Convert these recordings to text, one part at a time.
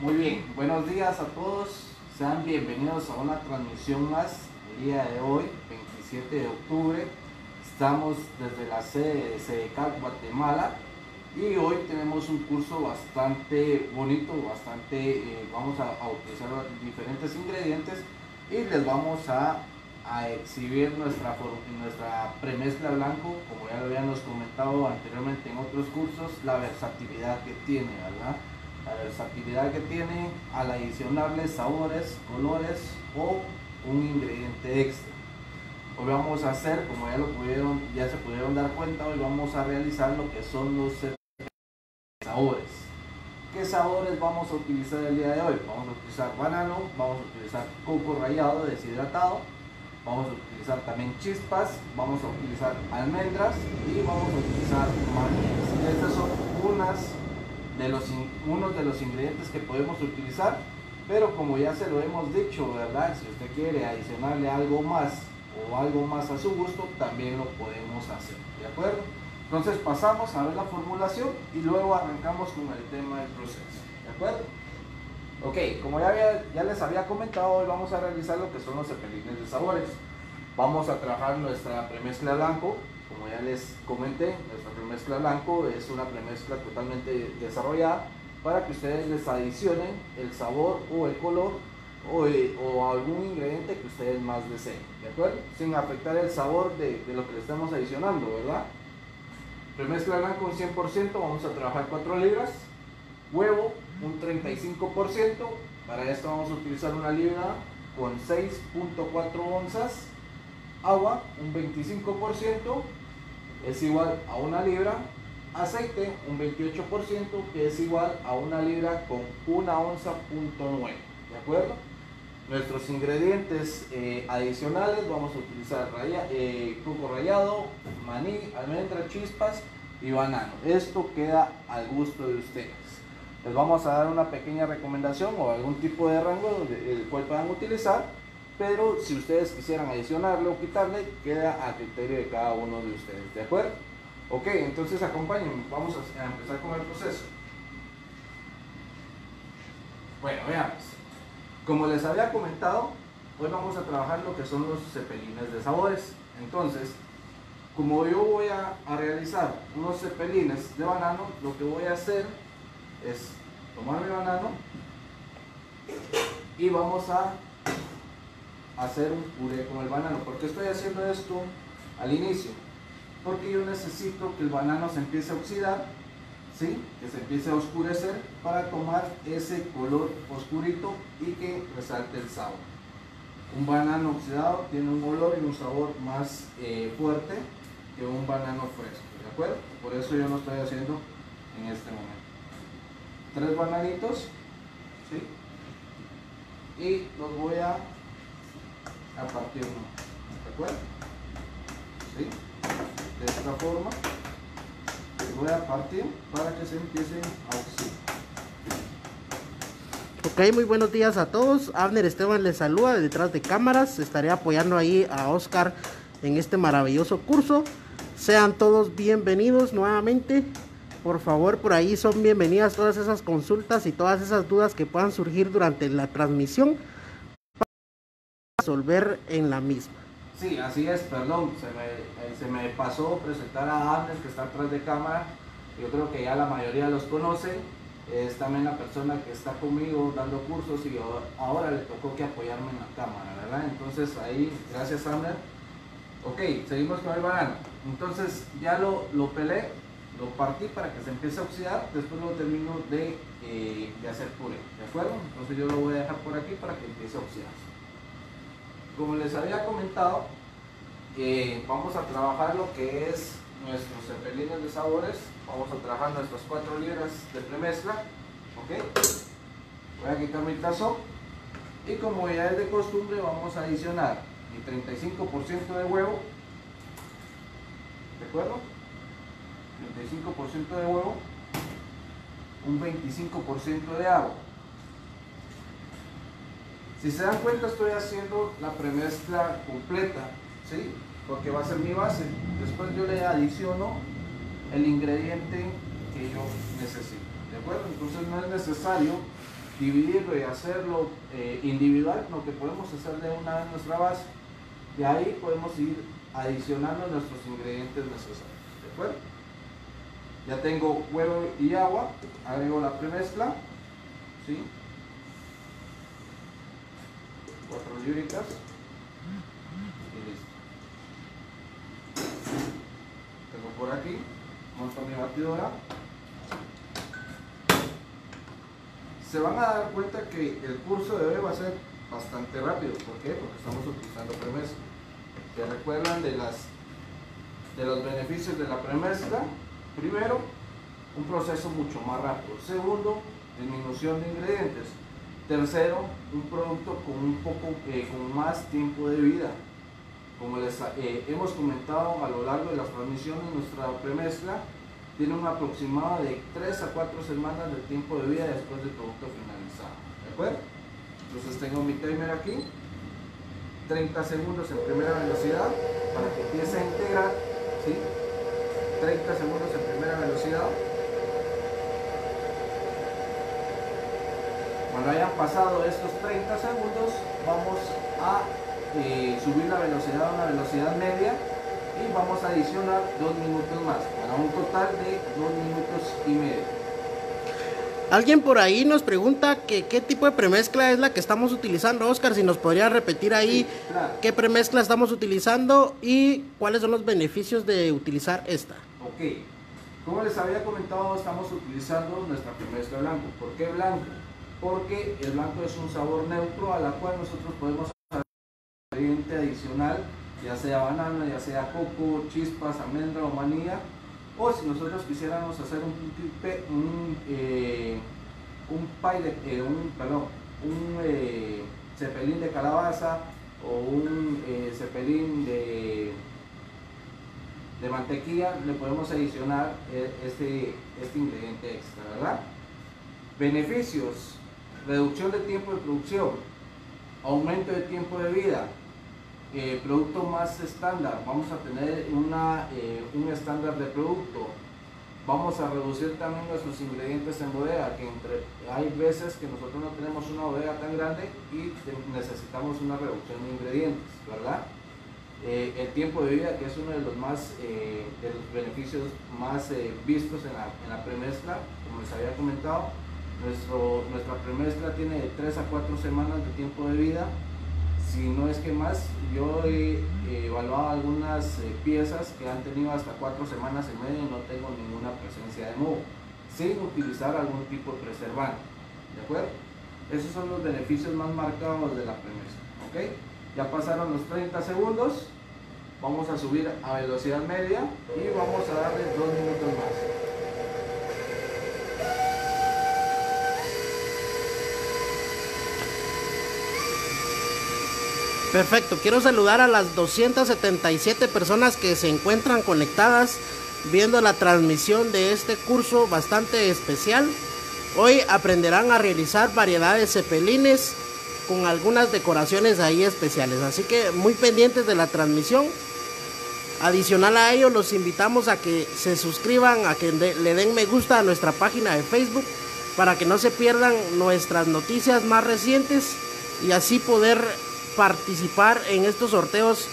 Muy bien, buenos días a todos. Sean bienvenidos a una transmisión más el día de hoy, 27 de octubre. Estamos desde la sede de CDK Guatemala y hoy tenemos un curso bastante bonito, bastante, eh, vamos a, a, utilizar diferentes ingredientes y les vamos a, a exhibir nuestra, nuestra premezcla blanco, como ya lo habíamos comentado anteriormente en otros cursos, la versatilidad que tiene, ¿verdad? La versatilidad que tiene al adicionarle sabores, colores o un ingrediente extra. Hoy vamos a hacer, como ya lo pudieron, ya se pudieron dar cuenta, hoy vamos a realizar lo que son los sabores. ¿Qué sabores vamos a utilizar el día de hoy? Vamos a utilizar banano, vamos a utilizar coco rallado deshidratado, vamos a utilizar también chispas, vamos a utilizar almendras y vamos a utilizar maní. Estas son unas de los, unos de los ingredientes que podemos utilizar, pero como ya se lo hemos dicho, ¿verdad? Si usted quiere adicionarle algo más o algo más a su gusto, también lo podemos hacer, ¿de acuerdo? Entonces pasamos a ver la formulación y luego arrancamos con el tema del proceso. ¿De acuerdo? Ok, como ya, había, ya les había comentado, hoy vamos a realizar lo que son los cepelines de sabores. Vamos a trabajar nuestra premezcla blanco, como ya les comenté, nuestra premezcla blanco es una premezcla totalmente desarrollada para que ustedes les adicionen el sabor o el color o, o, algún ingrediente que ustedes más deseen, ¿de acuerdo? Sin afectar el sabor de, de lo que le estamos adicionando, ¿verdad? Premezcla blanco un 100%, vamos a trabajar 4 libras. Huevo un 35%, para esto vamos a utilizar una libra con 6.4 onzas. Agua un 25%, es igual a una libra. Aceite un 28%, que es igual a una libra con una onza punto 9. ¿De acuerdo? Nuestros ingredientes eh, adicionales vamos a utilizar raya, eh, coco rallado, maní, almendra, chispas y banano. Esto queda al gusto de ustedes. Les vamos a dar una pequeña recomendación o algún tipo de rango el cual puedan utilizar, pero si ustedes quisieran adicionarle o quitarle, queda a criterio de cada uno de ustedes. ¿De acuerdo? Ok, entonces acompáñenme, vamos a empezar con el proceso. Bueno, veamos. Como les había comentado, hoy vamos a trabajar lo que son los cepelines de sabores. Entonces, como yo voy a, a, realizar unos cepelines de banano, lo que voy a hacer es tomar mi banano y vamos a hacer un puré con el banano. ¿Por qué estoy haciendo esto al inicio? Porque yo necesito que el banano se empiece a oxidar ¿sí? que se empiece a oscurecer para tomar ese color oscurito y que resalte el sabor. Un banano oxidado tiene un olor y un sabor más eh, fuerte que un banano fresco, ¿de acuerdo? Por eso yo lo estoy haciendo en este momento. Tres bananitos, ¿sí? Y los voy a, a partir, ¿de acuerdo? ¿Sí? De esta forma voy a partir para que se empiecen a oxidar. Ok, muy buenos días a todos. Abner Esteban les saluda detrás de cámaras. Estaré apoyando ahí a Oscar en este maravilloso curso. Sean todos bienvenidos nuevamente. Por favor, por ahí son bienvenidas todas esas consultas y todas esas dudas que puedan surgir durante la transmisión resolver en la misma. Sí, así es, perdón, se me, eh, se me pasó presentar a Abner que está atrás de cámara. Yo creo que ya la mayoría los conoce. Es también la persona que está conmigo dando cursos y ahora le tocó que apoyarme en la cámara, ¿verdad? Entonces ahí, gracias Abner. Ok, seguimos con el banano. Entonces ya lo, lo pelé, lo partí para que se empiece a oxidar, después lo termino de, eh, de hacer puré, ¿de acuerdo? Entonces yo lo voy a dejar por aquí para que empiece a oxidarse. Como les había comentado, eh, vamos a trabajar lo que es nuestros cepelines de sabores. Vamos a trabajar nuestras 4 libras de premezcla. ¿ok? Voy a quitar mi tazo. Y como ya es de costumbre, vamos a adicionar mi 35% de huevo. ¿De acuerdo? 35% de huevo. Un 25% de agua. Si se dan cuenta estoy haciendo la premezcla completa, ¿sí? Porque va a ser mi base. Después yo le adiciono el ingrediente que yo necesito, ¿de acuerdo? Entonces no es necesario dividirlo y hacerlo eh, individual, lo que podemos hacer de una vez nuestra base. De ahí podemos ir adicionando nuestros ingredientes necesarios. ¿De acuerdo? Ya tengo huevo y agua, agrego la premezcla, ¿sí? Cuatro líbricas y listo. Tengo por aquí, monto mi batidora. Se van a dar cuenta que el curso de hoy va a ser bastante rápido. ¿Por qué? Porque estamos utilizando premezcla. ¿Se recuerdan de, las, de los beneficios de la premezcla? Primero, un proceso mucho más rápido. Segundo, disminución de ingredientes. Tercero, un producto con un poco eh, con más tiempo de vida. Como les eh, hemos comentado a lo largo de las transmisiones, nuestra premezcla tiene un aproximado de 3 a 4 semanas de tiempo de vida después del producto finalizado. ¿De acuerdo? Entonces tengo mi timer aquí. 30 segundos en primera velocidad para que empiece a integrar. ¿sí? 30 segundos en primera velocidad. Cuando hayan pasado estos 30 segundos, vamos a eh, subir la velocidad a una velocidad media y vamos a adicionar dos minutos más para un total de dos minutos y medio. Alguien por ahí nos pregunta que qué tipo de premezcla es la que estamos utilizando, Oscar, si nos podría repetir ahí qué premezcla estamos utilizando y cuáles son los beneficios de utilizar esta. Ok, como les había comentado, estamos utilizando nuestra premezcla blanco. ¿Por qué blanco? Porque el blanco es un sabor neutro a la cual nosotros podemos hacer un ingrediente adicional, ya sea banana, ya sea coco, chispas, almendra o manilla o si nosotros quisiéramos hacer un, un, eh, un pie eh, un, perdón, un eh, cepelín de calabaza o un cepelín de, de mantequilla, le podemos adicionar este, este ingrediente extra. Beneficios, reducción de tiempo de producción, aumento de tiempo de vida, eh, producto más estándar, vamos a tener una, eh, un estándar de producto. Vamos a reducir también nuestros ingredientes en bodega, que entre, hay veces que nosotros no tenemos una bodega tan grande y necesitamos una reducción de ingredientes, ¿verdad? Eh, el tiempo de vida, que es uno de los más de los beneficios más vistos en la, en la premezcla, como les había comentado, nuestro, nuestra premezcla tiene de 3 a 4 semanas de tiempo de vida si no es que más, yo he evaluado algunas eh, piezas que han tenido hasta cuatro semanas y media y no tengo ninguna presencia de moho, sin utilizar algún tipo de preservante. ¿De acuerdo? Esos son los beneficios más marcados de la premisa. ¿Ok? Ya pasaron los 30 segundos. Vamos a subir a velocidad media y vamos a darle dos minutos más. Perfecto, quiero saludar a las 277 personas que se encuentran conectadas viendo la transmisión de este curso bastante especial. Hoy aprenderán a realizar variedades de cepelines con algunas decoraciones ahí especiales, así que muy pendientes de la transmisión. Adicional a ello, los invitamos a que se suscriban, a que le den me gusta a nuestra página de Facebook para que no se pierdan nuestras noticias más recientes y así poder participar en estos sorteos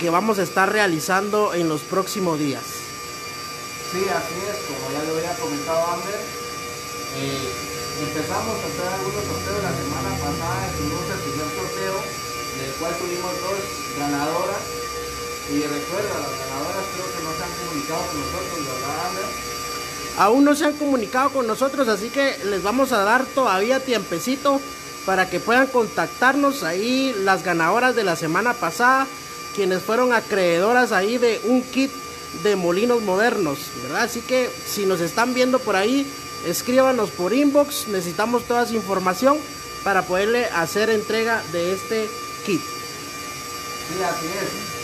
que vamos a estar realizando en los próximos días. Sí, así es, como ya lo había comentado Ander, eh, empezamos a hacer algunos sorteos la semana pasada, tuvimos el primer sorteo, del cual tuvimos dos ganadoras, y recuerda, las ganadoras creo que no se han comunicado con nosotros, ¿verdad Ander? Aún no se han comunicado con nosotros, así que les vamos a dar todavía tiempecito para que puedan contactarnos ahí las ganadoras de la semana pasada, quienes fueron acreedoras ahí de un kit de molinos modernos, ¿verdad? Así que si nos están viendo por ahí, escríbanos por inbox, necesitamos toda esa información para poderle hacer entrega de este kit. Sí, así es.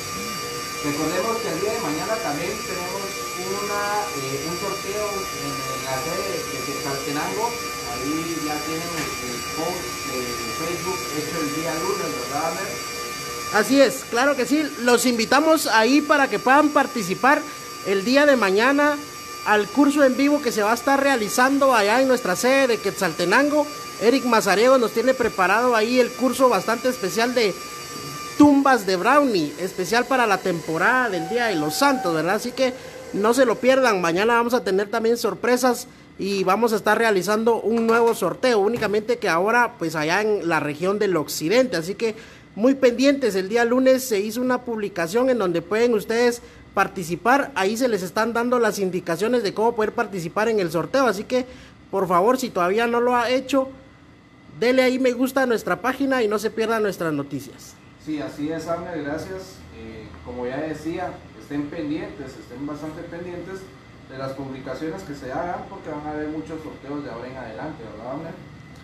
Recordemos que el día de mañana también tenemos una, eh, un sorteo en, la sede de Caltenango. Ahí ya tienen el, post de Facebook hecho el día lunes, ¿verdad, Así es, claro que sí. Los invitamos ahí para que puedan participar el día de mañana al curso en vivo que se va a estar realizando allá en nuestra sede de Quetzaltenango Eric Mazarego nos tiene preparado ahí el curso bastante especial de tumbas de brownie, especial para la temporada del Día de los Santos, ¿verdad? Así que no se lo pierdan, mañana vamos a tener también sorpresas y vamos a estar realizando un nuevo sorteo, únicamente que ahora pues allá en la región del occidente, así que muy pendientes, el día lunes se hizo una publicación en donde pueden ustedes participar, ahí se les están dando las indicaciones de cómo poder participar en el sorteo, así que por favor si todavía no lo ha hecho, dele ahí me gusta a nuestra página y no se pierdan nuestras noticias. Sí, así es, Abner, gracias. Eh, como ya decía, estén pendientes, estén bastante pendientes de las publicaciones que se hagan porque van a haber muchos sorteos de ahora en adelante, ¿verdad, Abner?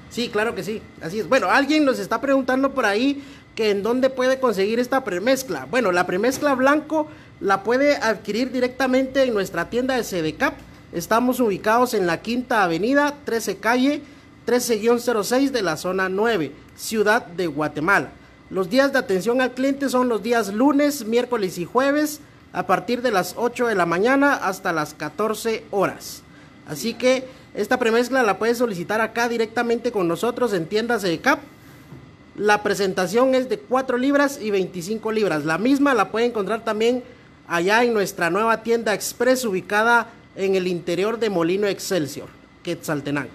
Sí, claro que sí, así es. Bueno, alguien nos está preguntando por ahí que en dónde puede conseguir esta premezcla. Bueno, la premezcla blanco la puede adquirir directamente en nuestra tienda de CDCAP. Estamos ubicados en la Quinta Avenida, 13 Calle, 13-06 de la zona 9, Ciudad de Guatemala. Los días de atención al cliente son los días lunes, miércoles y jueves a partir de las 8 de la mañana hasta las 14 horas. Así que esta premezcla la puedes solicitar acá directamente con nosotros en tiendas de CAP. La presentación es de 4 libras y 25 libras. La misma la puede encontrar también allá en nuestra nueva tienda Express ubicada en el interior de Molino Excelsior, Quetzaltenango.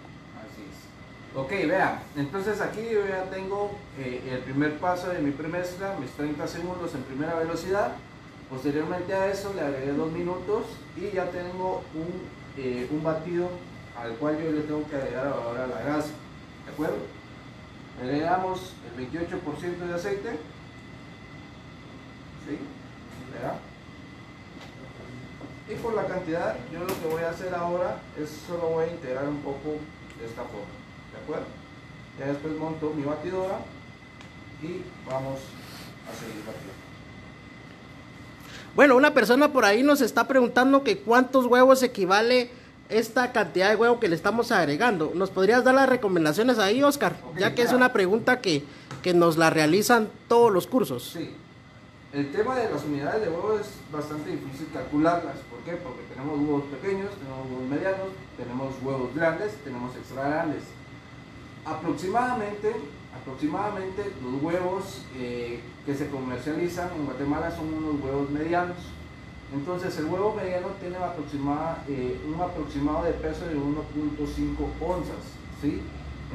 Ok, vean, entonces aquí yo ya tengo eh, el primer paso de mi premezcla, mis 30 segundos en primera velocidad. Posteriormente a eso le agregué dos minutos y ya tengo un, eh, un batido al cual yo le tengo que agregar ahora la grasa. ¿De acuerdo? Agregamos el 28% de aceite. ¿Sí? Y por la cantidad, yo lo que voy a hacer ahora es solo voy a integrar un poco de esta forma. ¿De acuerdo? Ya después monto mi batidora y vamos a seguir batiendo. Bueno, una persona por ahí nos está preguntando que cuántos huevos equivale esta cantidad de huevo que le estamos agregando. ¿Nos podrías dar las recomendaciones ahí, Oscar? ya que es una pregunta que, que nos la realizan todos los cursos. Sí. El tema de las unidades de huevo es bastante difícil calcularlas. ¿Por qué? Porque tenemos huevos pequeños, tenemos huevos medianos, tenemos huevos grandes, tenemos extra grandes. Aproximadamente, aproximadamente los huevos eh, que se comercializan en Guatemala son unos huevos medianos. Entonces el huevo mediano tiene eh, un aproximado de peso de 1.5 onzas. ¿sí?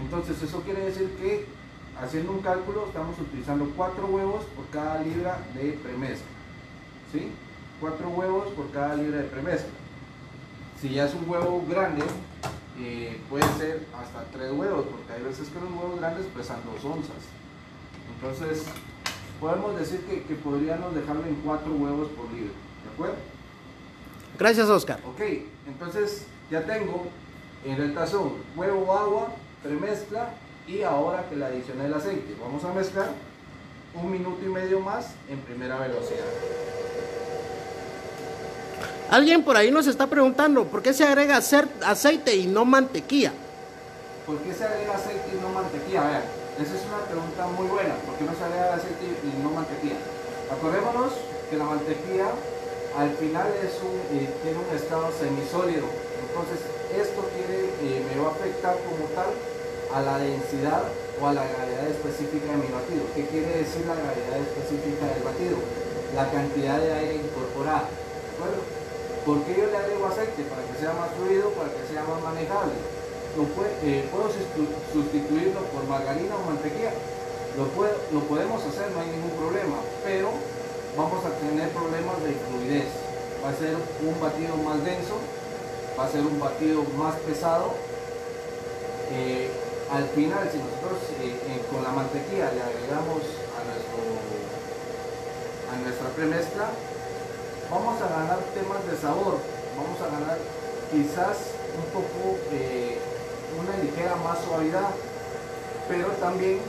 Entonces eso quiere decir que haciendo un cálculo estamos utilizando 4 huevos por cada libra de premezcla. ¿sí? 4 huevos por cada libra de premezcla. Si ya es un huevo grande, eh, puede ser hasta 3 huevos, porque hay veces que los huevos grandes pesan 2 onzas. Entonces, podemos decir que, que podríamos dejarlo en 4 huevos por libra. ¿De acuerdo? Gracias, Oscar. Ok, entonces ya tengo en el tazón huevo, agua, premezcla y ahora que le adicioné el aceite, vamos a mezclar un minuto y medio más en primera velocidad. Alguien por ahí nos está preguntando, ¿por qué se agrega aceite y no mantequilla? ¿Por qué se agrega aceite y no mantequilla? A ver, esa es una pregunta muy buena. ¿Por qué no se agrega aceite y no mantequilla? Acordémonos que la mantequilla al final eh, tiene un estado semisólido. Entonces, esto quiere, eh, me va a afectar como tal a la densidad o a la gravedad específica de mi batido. ¿Qué quiere decir la gravedad específica del batido? La cantidad de aire incorporado. ¿De acuerdo? ¿Por qué yo le agrego aceite? Para que sea más fluido, para que sea más manejable. Eh, puedo sustituirlo por margarina o mantequilla. Lo, lo podemos hacer, no hay ningún problema, pero vamos a tener problemas de fluidez. Va a ser un batido más denso, va a ser un batido más pesado. Eh, al final, si nosotros eh, con la mantequilla le agregamos a, nuestro, a nuestra premezcla, vamos a ganar temas de sabor, vamos a ganar quizás un poco eh, una ligera más suavidad, pero también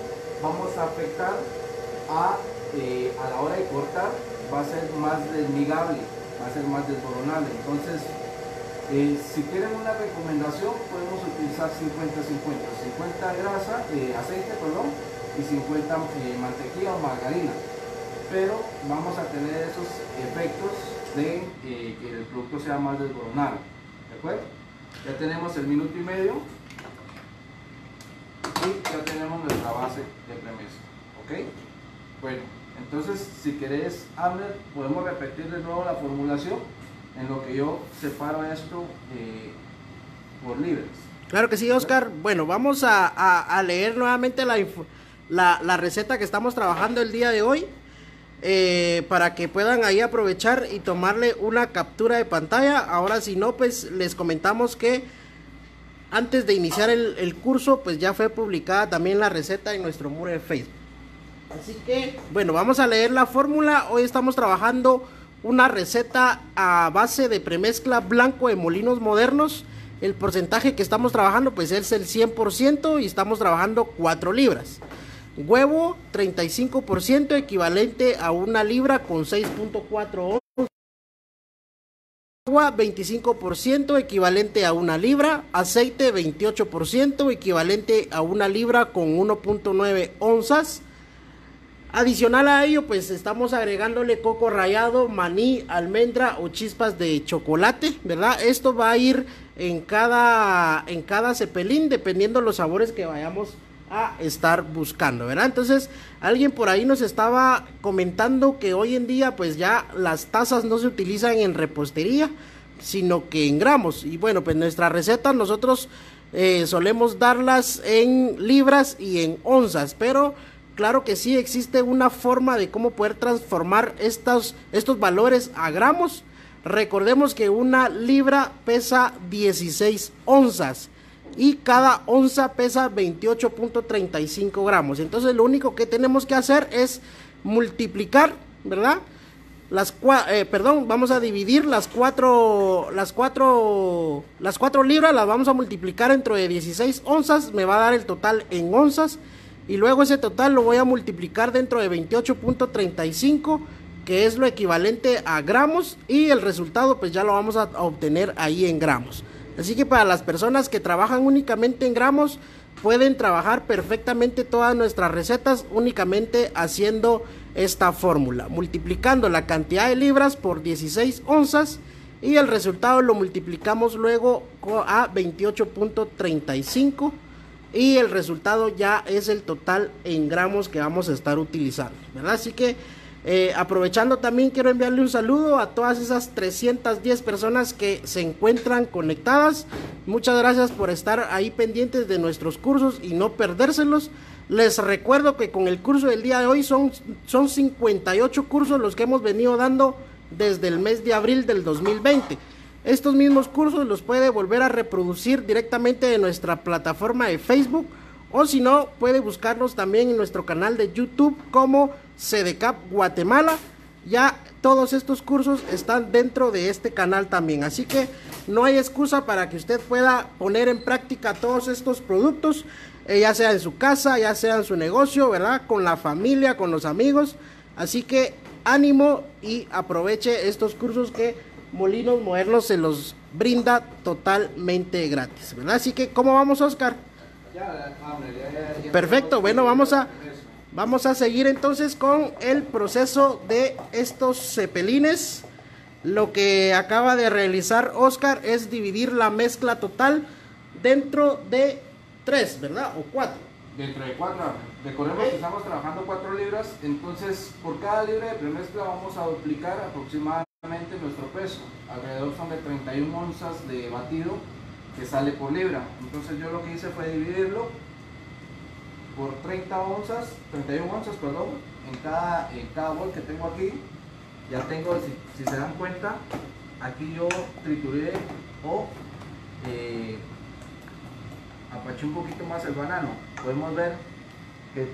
vamos a afectar a, eh, a la hora de cortar, va a ser más desmigable, va a ser más desboronable. Entonces, eh, si quieren una recomendación, podemos utilizar 50-50, 50 grasa, aceite, perdón, y 50 mantequilla o margarina pero vamos a tener esos efectos de eh, que el producto sea más desboronado. ¿De acuerdo? Ya tenemos el minuto y medio. y ya tenemos nuestra base de premesa. ¿Ok? Bueno, entonces si querés, Abner, podemos repetir de nuevo la formulación en lo que yo separo esto eh, por libres. Claro que sí, Oscar. Bueno, vamos a, leer nuevamente la, la, receta que estamos trabajando el día de hoy. Eh, para que puedan ahí aprovechar y tomarle una captura de pantalla. Ahora si no, pues les comentamos que antes de iniciar el, curso, pues ya fue publicada también la receta en nuestro muro de Facebook. Así que, bueno, vamos a leer la fórmula. Hoy estamos trabajando una receta a base de premezcla blanco de molinos modernos. El porcentaje que estamos trabajando, pues es el 100% y estamos trabajando 4 libras. Huevo, 35%, equivalente a una libra con 6.4 Agua 25% equivalente a una libra, aceite 28% equivalente a una libra con 1.9 onzas. Adicional a ello, pues estamos agregándole coco rallado, maní, almendra o chispas de chocolate, ¿verdad? Esto va a ir en cada en cada cepelín dependiendo los sabores que vayamos a estar buscando, ¿verdad? Entonces, alguien por ahí nos estaba comentando que hoy en día pues ya las tazas no se utilizan en repostería, sino que en gramos. Y bueno, pues nuestra receta nosotros eh, solemos darlas en libras y en onzas, pero claro que sí existe una forma de cómo poder transformar estos, estos valores a gramos. Recordemos que una libra pesa 16 onzas y cada onza pesa 28.35 gramos. Entonces lo único que tenemos que hacer es multiplicar, ¿verdad? Las eh, perdón, vamos a dividir las cuatro, las cuatro, las cuatro libras, las vamos a multiplicar dentro de 16 onzas, me va a dar el total en onzas y luego ese total lo voy a multiplicar dentro de 28.35 que es lo equivalente a gramos y el resultado pues ya lo vamos a obtener ahí en gramos. Así que para las personas que trabajan únicamente en gramos, pueden trabajar perfectamente todas nuestras recetas únicamente haciendo esta fórmula, multiplicando la cantidad de libras por 16 onzas y el resultado lo multiplicamos luego a 28.35 y el resultado ya es el total en gramos que vamos a estar utilizando. Así que eh, aprovechando también quiero enviarle un saludo a todas esas 310 personas que se encuentran conectadas. Muchas gracias por estar ahí pendientes de nuestros cursos y no perdérselos. Les recuerdo que con el curso del día de hoy son, son 58 cursos los que hemos venido dando desde el mes de abril del 2020. Estos mismos cursos los puede volver a reproducir directamente de nuestra plataforma de Facebook o si no puede buscarlos también en nuestro canal de YouTube como CDCAP Guatemala. Ya todos estos cursos están dentro de este canal también. Así que no hay excusa para que usted pueda poner en práctica todos estos productos, eh, ya sea en su casa, ya sea en su negocio, ¿verdad? Con la familia, con los amigos. Así que ánimo y aproveche estos cursos que Molinos Modernos se los brinda totalmente gratis, ¿verdad? Así que, ¿cómo vamos, Oscar? Perfecto, bueno, vamos a vamos a seguir entonces con el proceso de estos cepelines. Lo que acaba de realizar Oscar es dividir la mezcla total dentro de tres, ¿verdad? O cuatro. Dentro de cuatro. Recordemos que estamos trabajando cuatro libras, entonces por cada libra de premezcla vamos a duplicar aproximadamente nuestro peso. Alrededor son de 31 onzas de batido que sale por libra. Entonces yo lo que hice fue dividirlo por 30 onzas, 31 onzas, perdón, en cada, en cada bol que tengo aquí. Ya tengo, si, se dan cuenta, aquí yo trituré o eh, apaché un poquito más el banano. Podemos ver que,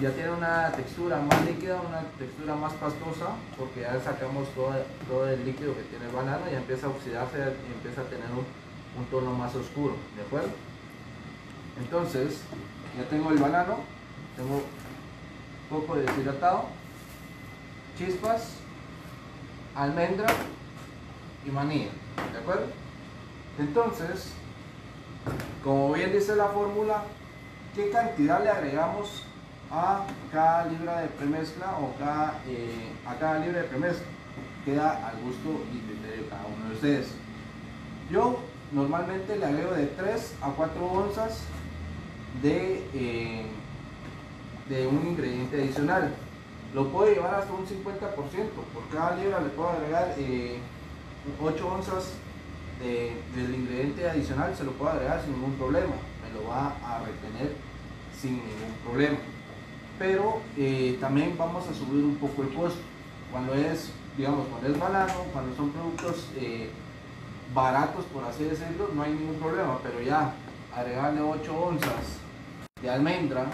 ya tiene una textura más líquida, una textura más pastosa, porque ya sacamos todo, todo el líquido que tiene el banano y empieza a oxidarse y empieza a tener un, un tono más oscuro, ¿de acuerdo? Entonces, ya tengo el banano, tengo poco de deshidratado, chispas, almendra y manilla, ¿de acuerdo? Entonces, como bien dice la fórmula, ¿qué cantidad le agregamos a cada libra de premezcla o cada, eh, a cada libra de premezcla? Queda al gusto y criterio de cada uno de ustedes. Yo normalmente le agrego de 3 a 4 onzas de, eh, de un ingrediente adicional. Lo puedo llevar hasta un 50%. Por cada libra le puedo agregar 8 eh, onzas del ingrediente adicional, se lo puedo agregar sin ningún problema. Me lo va a retener sin ningún problema. Pero eh, también vamos a subir un poco el costo. Cuando es, digamos, cuando es banano, cuando son productos eh, baratos, por así decirlo, no hay ningún problema. Pero ya agregarle 8 onzas de almendra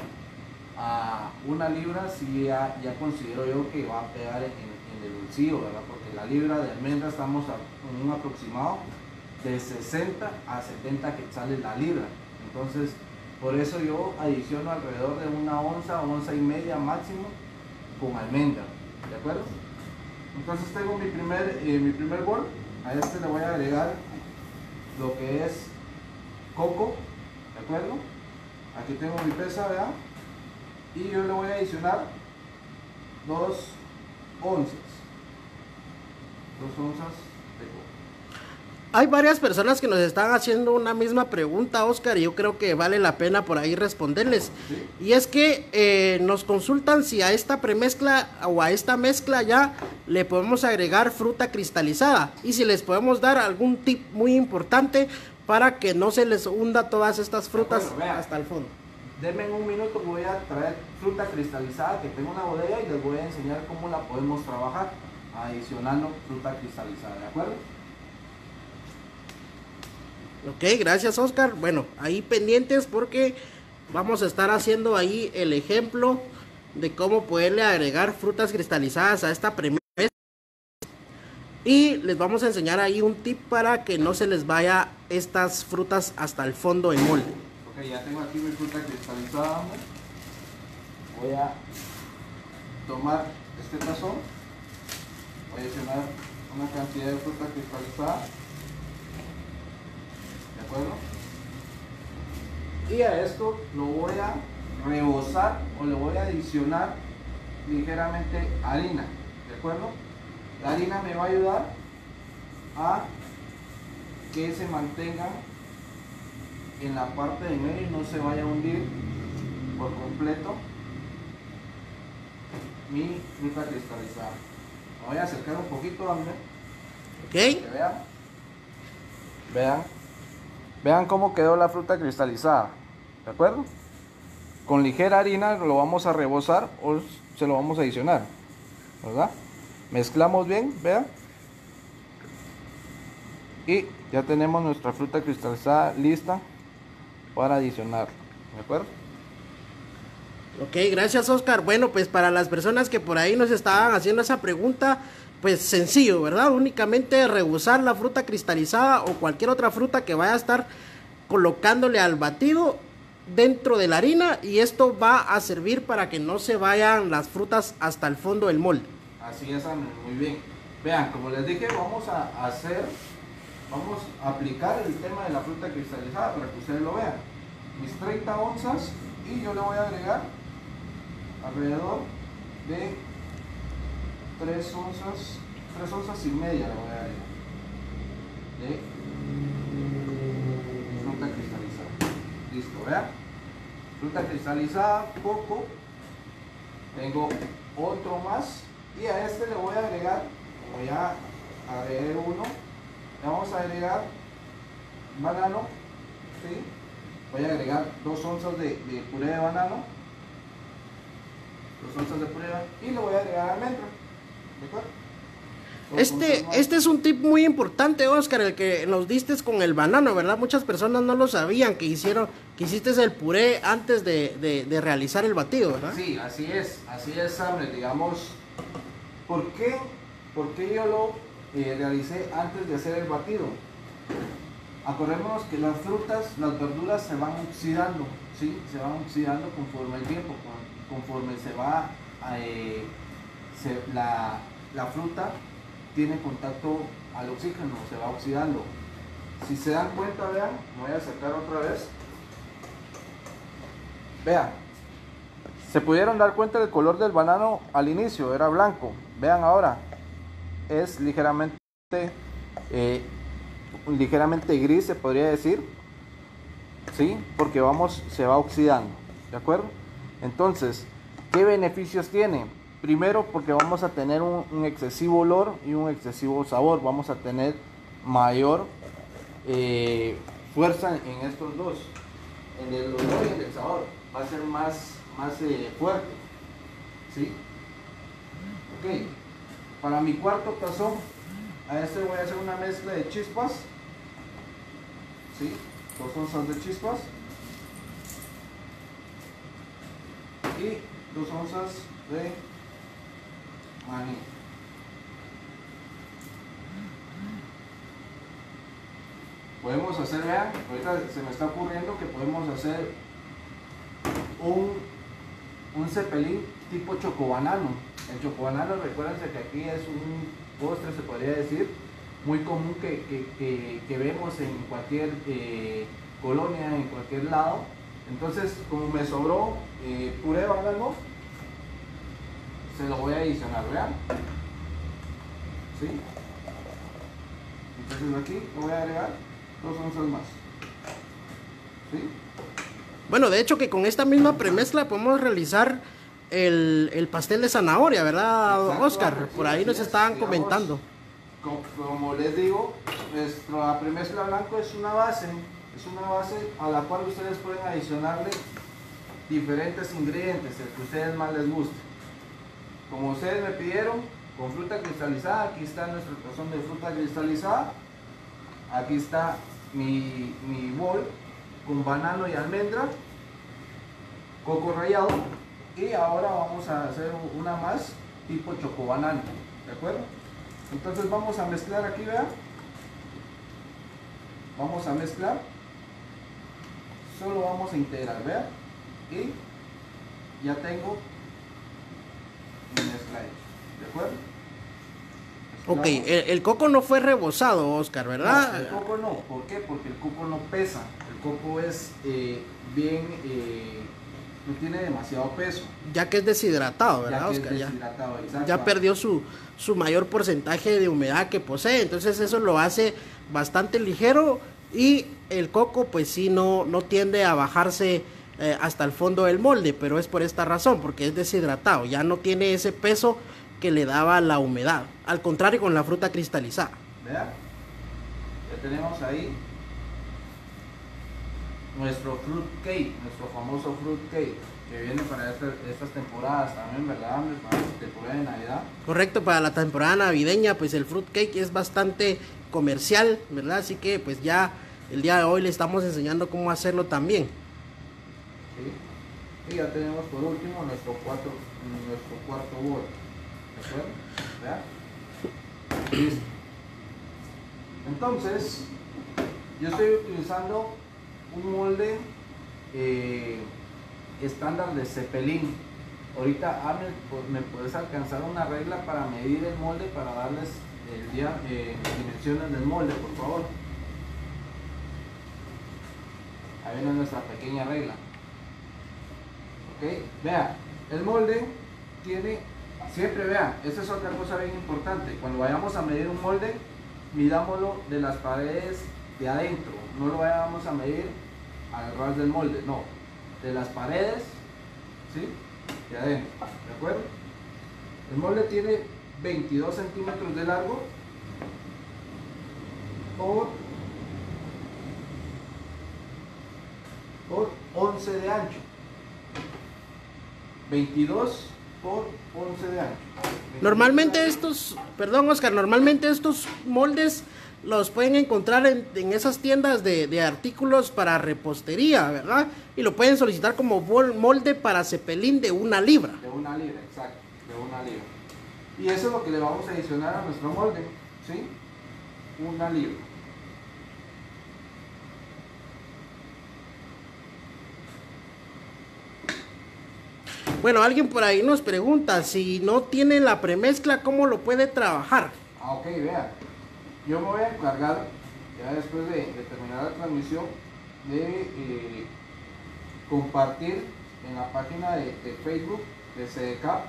a una libra, sí ya, considero yo que va a pegar en, el bolsillo, ¿verdad? Porque la libra de almendra estamos en un aproximado de 60 a 70 quetzales la libra. Entonces, por eso yo adiciono alrededor de una onza, onza y media máximo con almendra. ¿De acuerdo? Entonces tengo mi primer, eh, mi primer bol. A este le voy a agregar lo que es coco. ¿De acuerdo? Aquí tengo mi pesa, ¿verdad? Y yo le voy a adicionar dos onzas. Dos onzas. Hay varias personas que nos están haciendo una misma pregunta, Oscar, y yo creo que vale la pena por ahí responderles. Y es que eh, nos consultan si a esta premezcla o a esta mezcla ya le podemos agregar fruta cristalizada y si les podemos dar algún tip muy importante para que no se les hunda todas estas frutas hasta el fondo. Denme un minuto voy a traer fruta cristalizada que tengo una bodega y les voy a enseñar cómo la podemos trabajar adicionando fruta cristalizada, ¿de acuerdo? Ok, gracias Oscar. Bueno, ahí pendientes porque vamos a estar haciendo ahí el ejemplo de cómo poderle agregar frutas cristalizadas a esta vez. Y les vamos a enseñar ahí un tip para que no se les vaya estas frutas hasta el fondo del molde. Ok, ya tengo aquí mi fruta cristalizada. Voy a tomar este tazón. Voy a llenar una cantidad de fruta cristalizada. Y a esto lo voy a rebosar o le voy a adicionar ligeramente harina, ¿de acuerdo? La harina me va a ayudar a que se mantenga en la parte de medio y no se vaya a hundir por completo mi fruta cristalizada. Me voy a acercar un poquito, a Ok. vean. Vean Vean cómo quedó la fruta cristalizada. ¿De acuerdo? Con ligera harina lo vamos a rebosar o se lo vamos a adicionar. ¿Verdad? Mezclamos bien, vean. Y ya tenemos nuestra fruta cristalizada lista para adicionar. ¿De acuerdo? Ok, gracias Oscar. Bueno, pues para las personas que por ahí nos estaban haciendo esa pregunta, pues sencillo, ¿verdad? Únicamente rebusar la fruta cristalizada o cualquier otra fruta que vaya a estar colocándole al batido dentro de la harina y esto va a servir para que no se vayan las frutas hasta el fondo del molde. Así es, muy bien. Vean, como les dije, vamos a hacer, vamos a aplicar el tema de la fruta cristalizada para que ustedes lo vean. Mis 30 onzas y yo le voy a agregar alrededor de 3 onzas, 3 onzas y media le voy a agregar de fruta cristalizada. Listo, vean. Fruta cristalizada, poco. Tengo otro más. Y a este le voy a agregar, como ya agregué uno, le vamos a agregar banano. ¿sí? Voy a agregar 2 onzas de, puré de banano. 2 onzas de puré y le voy a agregar almendra. Este, este es un tip muy importante, Oscar, el que nos diste con el banano, ¿verdad? Muchas personas no lo sabían, que hicieron, que hiciste el puré antes de, realizar el batido, ¿verdad? Sí, así es, así es, Samuel, digamos, ¿por qué, por qué yo lo eh, realicé antes de hacer el batido? Acordémonos que las frutas, las verduras se van oxidando, ¿sí? Se van oxidando conforme el tiempo, conforme se va eh, la, la fruta tiene contacto al oxígeno, se va oxidando. Si se dan cuenta, vean, me voy a acercar otra vez. Vean, se pudieron dar cuenta del color del banano al inicio, era blanco. Vean ahora, es ligeramente, eh, ligeramente gris, se podría decir. ¿sí? Porque vamos, se va oxidando, ¿de acuerdo? Entonces, ¿qué beneficios tiene? Primero, porque vamos a tener un, excesivo olor y un excesivo sabor. Vamos a tener mayor eh, fuerza en estos dos. En el olor y en el sabor. Va a ser más, más eh, fuerte. ¿Sí? Ok. Para mi cuarto tazón, a este voy a hacer una mezcla de chispas. ¿Sí? Dos onzas de chispas. Y dos onzas de Podemos hacer, vean, ahorita se me está ocurriendo que podemos hacer un, un cepelín tipo chocobanano. El chocobanano, recuérdense que aquí es un postre, se podría decir, muy común que, vemos en cualquier eh, colonia, en cualquier lado. Entonces, como me sobró eh, puré banano, se lo voy a adicionar, vean. ¿Sí? Entonces aquí lo voy a agregar dos onzas más. ¿Sí? Bueno, de hecho que con esta misma premezcla podemos realizar el, pastel de zanahoria, ¿verdad, Oscar? Por ahí nos estaban comentando. Como, les digo, nuestra premezcla blanco es una base, es una base a la cual ustedes pueden adicionarle diferentes ingredientes, el que a ustedes más les guste. Como ustedes me pidieron, con fruta cristalizada, aquí está nuestro tazón de fruta cristalizada. Aquí está mi, mi bol con banano y almendra, coco rallado. Y ahora vamos a hacer una más tipo chocobanano, ¿de acuerdo? Entonces vamos a mezclar aquí, vean. Vamos a mezclar. Solo vamos a integrar, vean. Y ya tengo ¿De acuerdo? Ok, el, coco no fue rebosado, Oscar, ¿verdad? el coco no. ¿Por qué? Porque el coco no pesa. El coco es eh, bien. Eh, no tiene demasiado peso. Ya que es deshidratado, ¿verdad, ya Oscar? deshidratado, ya, ya, perdió su, su mayor porcentaje de humedad que posee. Entonces, eso lo hace bastante ligero. Y el coco, pues sí, no, no tiende a bajarse eh, hasta el fondo del molde, pero es por esta razón, porque es deshidratado, ya no tiene ese peso que le daba la humedad, al contrario con la fruta cristalizada. Vean, ya tenemos ahí nuestro fruit cake, nuestro famoso fruit cake que viene para estas temporadas también, ¿verdad? Para la temporada de Navidad. Correcto, para la temporada navideña, pues el fruit cake es bastante comercial, ¿verdad? Así que pues ya el día de hoy le estamos enseñando cómo hacerlo también. Y ya tenemos por último nuestro, cuatro, nuestro cuarto bol. ¿De acuerdo? Listo. Entonces, yo estoy utilizando un molde eh, estándar de cepelín. Ahorita, pues, ¿me puedes alcanzar una regla para medir el molde, para darles el día, eh, dimensiones del molde, por favor? Ahí viene nuestra pequeña regla. Vea, el molde tiene, siempre vean, esa es otra cosa bien importante. Cuando vayamos a medir un molde, midámoslo de las paredes de adentro. No lo vayamos a medir al ras del molde, no. De las paredes, ¿sí? De adentro, ¿de acuerdo? El molde tiene 22 centímetros de largo por, por 11 de ancho. 22 por 11 de ancho. Normalmente estos, perdón Oscar, normalmente estos moldes los pueden encontrar en, esas tiendas de, artículos para repostería, ¿verdad? Y lo pueden solicitar como molde para cepelín de una libra. De una libra, exacto, de una libra. Y eso es lo que le vamos a adicionar a nuestro molde, ¿sí? Una libra. Bueno, alguien por ahí nos pregunta si no tiene la premezcla, ¿cómo lo puede trabajar? Ah, ok, vea. Yo me voy a encargar, ya después de, terminar la transmisión, de eh, compartir en la página de, Facebook de CDCAP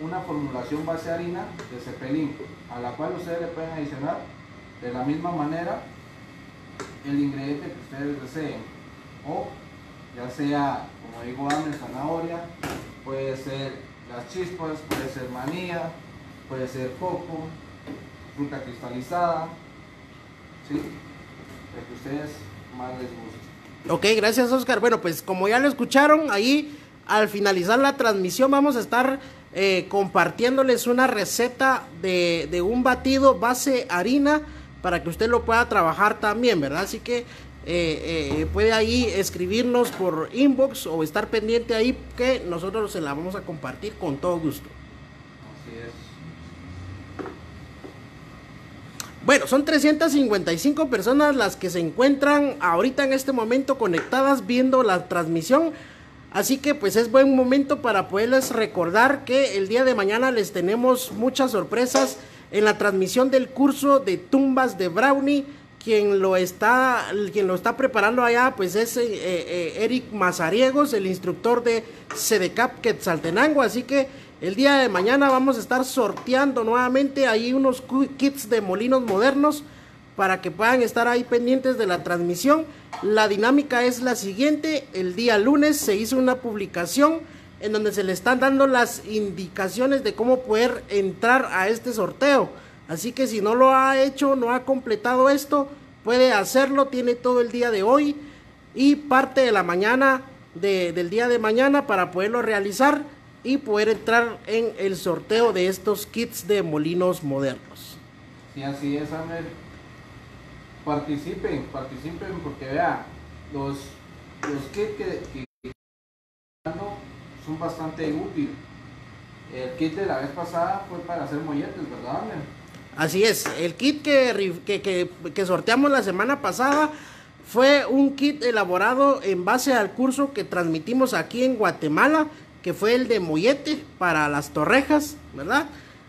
una formulación base harina de cepelín, a la cual ustedes le pueden adicionar de la misma manera el ingrediente que ustedes deseen. o ya sea, como digo antes, zanahoria, puede ser las chispas, puede ser manía, puede ser coco, fruta cristalizada, ¿sí? Lo que ustedes más les guste. Ok, gracias Oscar. Bueno, pues como ya lo escucharon, ahí al finalizar la transmisión vamos a estar eh, compartiéndoles una receta de, de, un batido base harina para que usted lo pueda trabajar también, ¿verdad? Así que eh, eh, puede ahí escribirnos por inbox o estar pendiente ahí que nosotros se la vamos a compartir con todo gusto. Así es. Bueno, son 355 personas las que se encuentran ahorita en este momento conectadas viendo la transmisión. Así que pues es buen momento para poderles recordar que el día de mañana les tenemos muchas sorpresas en la transmisión del curso de tumbas de Brownie. Quien lo está, quien lo está preparando allá, pues es eh, eh, Eric Mazariegos, el instructor de CDCAP Quetzaltenango. Así que el día de mañana vamos a estar sorteando nuevamente ahí unos kits de molinos modernos para que puedan estar ahí pendientes de la transmisión. La dinámica es la siguiente. El día lunes se hizo una publicación en donde se le están dando las indicaciones de cómo poder entrar a este sorteo. Así que si no lo ha hecho, no ha completado esto, puede hacerlo, tiene todo el día de hoy y parte de la mañana de, del día de mañana para poderlo realizar y poder entrar en el sorteo de estos kits de molinos modernos. Sí, así es, Amer. Participen, participen porque vea, los, los kits que, que son bastante útiles. El kit de la vez pasada fue para hacer molletes, ¿verdad, Amer? Así es, el kit que, que, que, sorteamos la semana pasada fue un kit elaborado en base al curso que transmitimos aquí en Guatemala, que fue el de mollete para las torrejas, ¿verdad?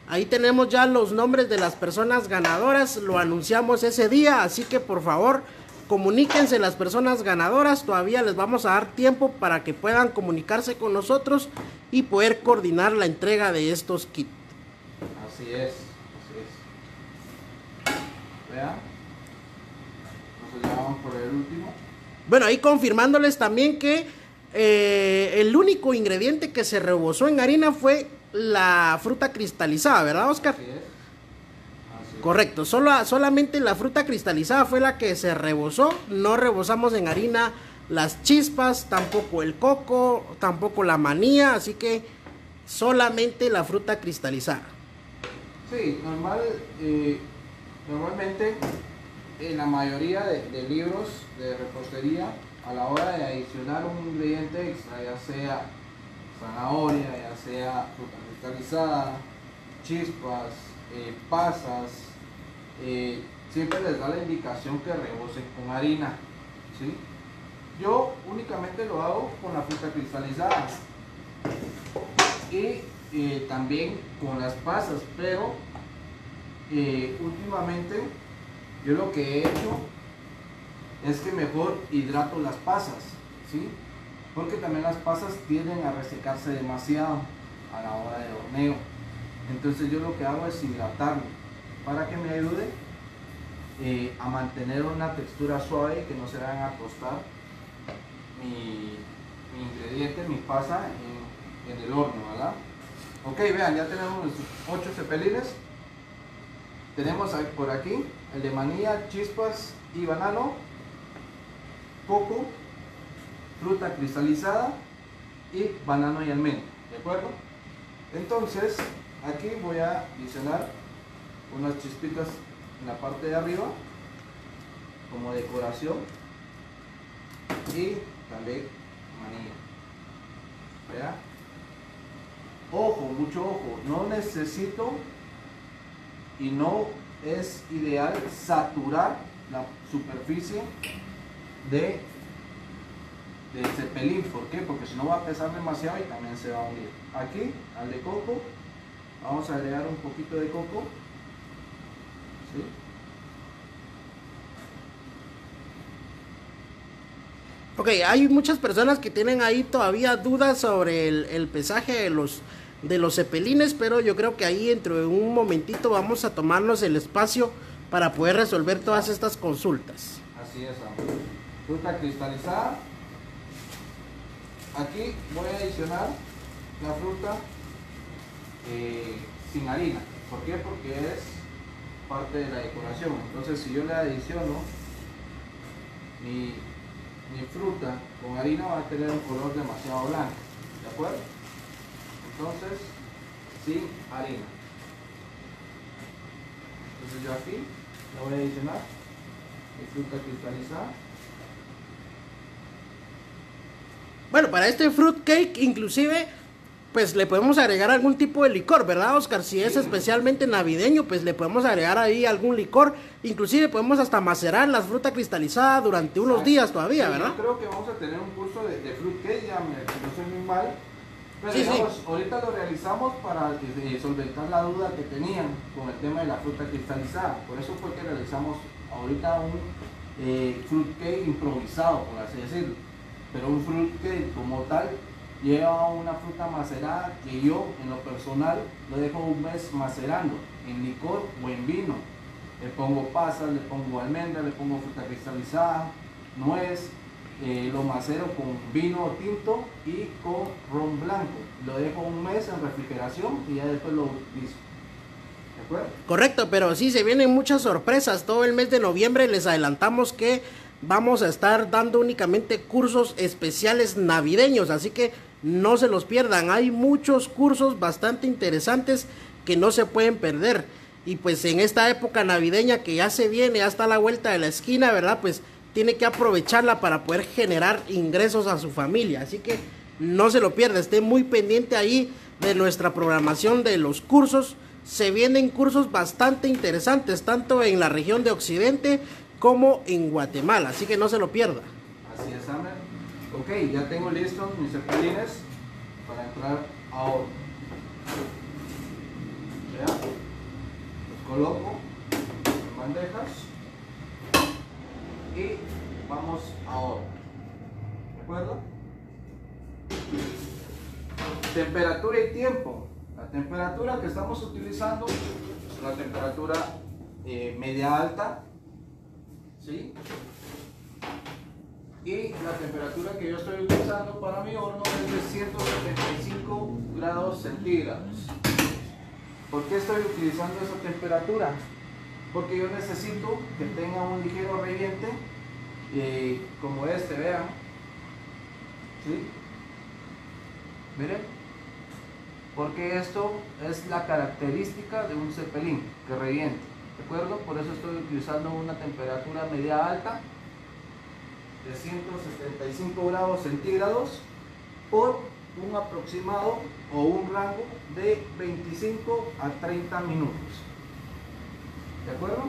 Ahí tenemos ya los nombres de las personas ganadoras, lo anunciamos ese día, así que por favor comuníquense las personas ganadoras, todavía les vamos a dar tiempo para que puedan comunicarse con nosotros y poder coordinar la entrega de estos kits. Así es. Por el último. Bueno, ahí confirmándoles también que eh, el único ingrediente que se rebosó en harina fue la fruta cristalizada, ¿verdad, Oscar? Así es. Así Correcto, Solo, solamente la fruta cristalizada fue la que se rebosó, no rebosamos en harina las chispas, tampoco el coco, tampoco la manía, así que solamente la fruta cristalizada. Sí, normal, eh, normalmente en la mayoría de, libros de repostería, a la hora de adicionar un ingrediente extra, ya sea zanahoria, ya sea fruta cristalizada, chispas, eh, pasas, eh, siempre les da la indicación que rebosen con harina. ¿sí? Yo únicamente lo hago con la fruta cristalizada y eh, también con las pasas, pero últimamente yo lo que he hecho es que mejor hidrato las pasas, ¿sí? Porque también las pasas tienden a resecarse demasiado a la hora de horneo. Entonces yo lo que hago es hidratarlo para que me ayude eh, a mantener una textura suave que no se vayan a tostar mi, mi ingrediente, mi pasa en, el horno, ¿verdad? Ok, vean, ya tenemos los 8 cepelines. Tenemos por aquí el de manilla, chispas y banano, coco, fruta cristalizada y banano y almendra, ¿de acuerdo? Entonces, aquí voy a adicionar unas chispitas en la parte de arriba como decoración y también manilla. ¿Vea? Ojo, mucho ojo, no necesito y no es ideal saturar la superficie de del cepelín. ¿Por qué? Porque si no va a pesar demasiado y también se va a unir. Aquí, al de coco, vamos a agregar un poquito de coco. ¿Sí? Ok, hay muchas personas que tienen ahí todavía dudas sobre el pesaje de los, de los cepelines, pero yo creo que ahí dentro de un momentito vamos a tomarnos el espacio para poder resolver todas estas consultas. Así es, fruta cristalizada, aquí voy a adicionar la fruta eh, sin harina. ¿Por qué? Porque es parte de la decoración. Entonces si yo le adiciono mi, mi fruta con harina va a tener un color demasiado blanco. ¿De acuerdo? Entonces, sin harina. Entonces yo aquí le voy a adicionar mi fruta cristalizada. Bueno, para este fruit cake inclusive pues le podemos agregar algún tipo de licor, ¿verdad, Oscar? Si es especialmente navideño, pues le podemos agregar ahí algún licor. Inclusive podemos hasta macerar la fruta cristalizada durante unos días todavía, ¿verdad? Yo creo que vamos a tener un curso de, de fruit cake, ya me, no soy muy mal. Pero Sí, sí. digamos, ahorita lo realizamos para eh, solventar la duda que tenían con el tema de la fruta cristalizada. Por eso fue que realizamos ahorita un eh, fruit cake improvisado, por así decirlo. Pero un fruit cake como tal lleva una fruta macerada que yo en lo personal lo dejo un mes macerando en licor o en vino. Le pongo pasas, le pongo almendra, le pongo fruta cristalizada, nuez, eh, lo macero con vino tinto y con ron blanco. Lo dejo un mes en refrigeración y ya después lo. ¿De? Correcto, pero sí se vienen muchas sorpresas. Todo el mes de noviembre les adelantamos que vamos a estar dando únicamente cursos especiales navideños, así que no se los pierdan. Hay muchos cursos bastante interesantes que no se pueden perder. Y pues en esta época navideña que ya se viene, hasta la vuelta de la esquina, ¿verdad? Pues tiene que aprovecharla para poder generar ingresos a su familia. Así que no se lo pierda, esté muy pendiente ahí de nuestra programación de los cursos. Se vienen cursos bastante interesantes, tanto en la región de Occidente como en Guatemala. Así que no se lo pierda. Así es, Amer. Ok, ya tengo listos mis cepillines para entrar a horno. Vea, los coloco en bandejas y vamos a horno. ¿De acuerdo? Temperatura y tiempo. La temperatura que estamos utilizando es una temperatura eh, media alta. ¿Sí? y la temperatura que yo estoy utilizando para mi horno es de 175 grados centígrados. ¿Por qué estoy utilizando esa temperatura? Porque yo necesito que tenga un ligero reviente como este, vean. ¿Sí? Miren. Porque esto es la característica de un cepelín que reviente. ¿De acuerdo? Por eso estoy utilizando una temperatura media alta de 175 grados centígrados por un aproximado o un rango de 25 a 30 minutos. ¿De acuerdo?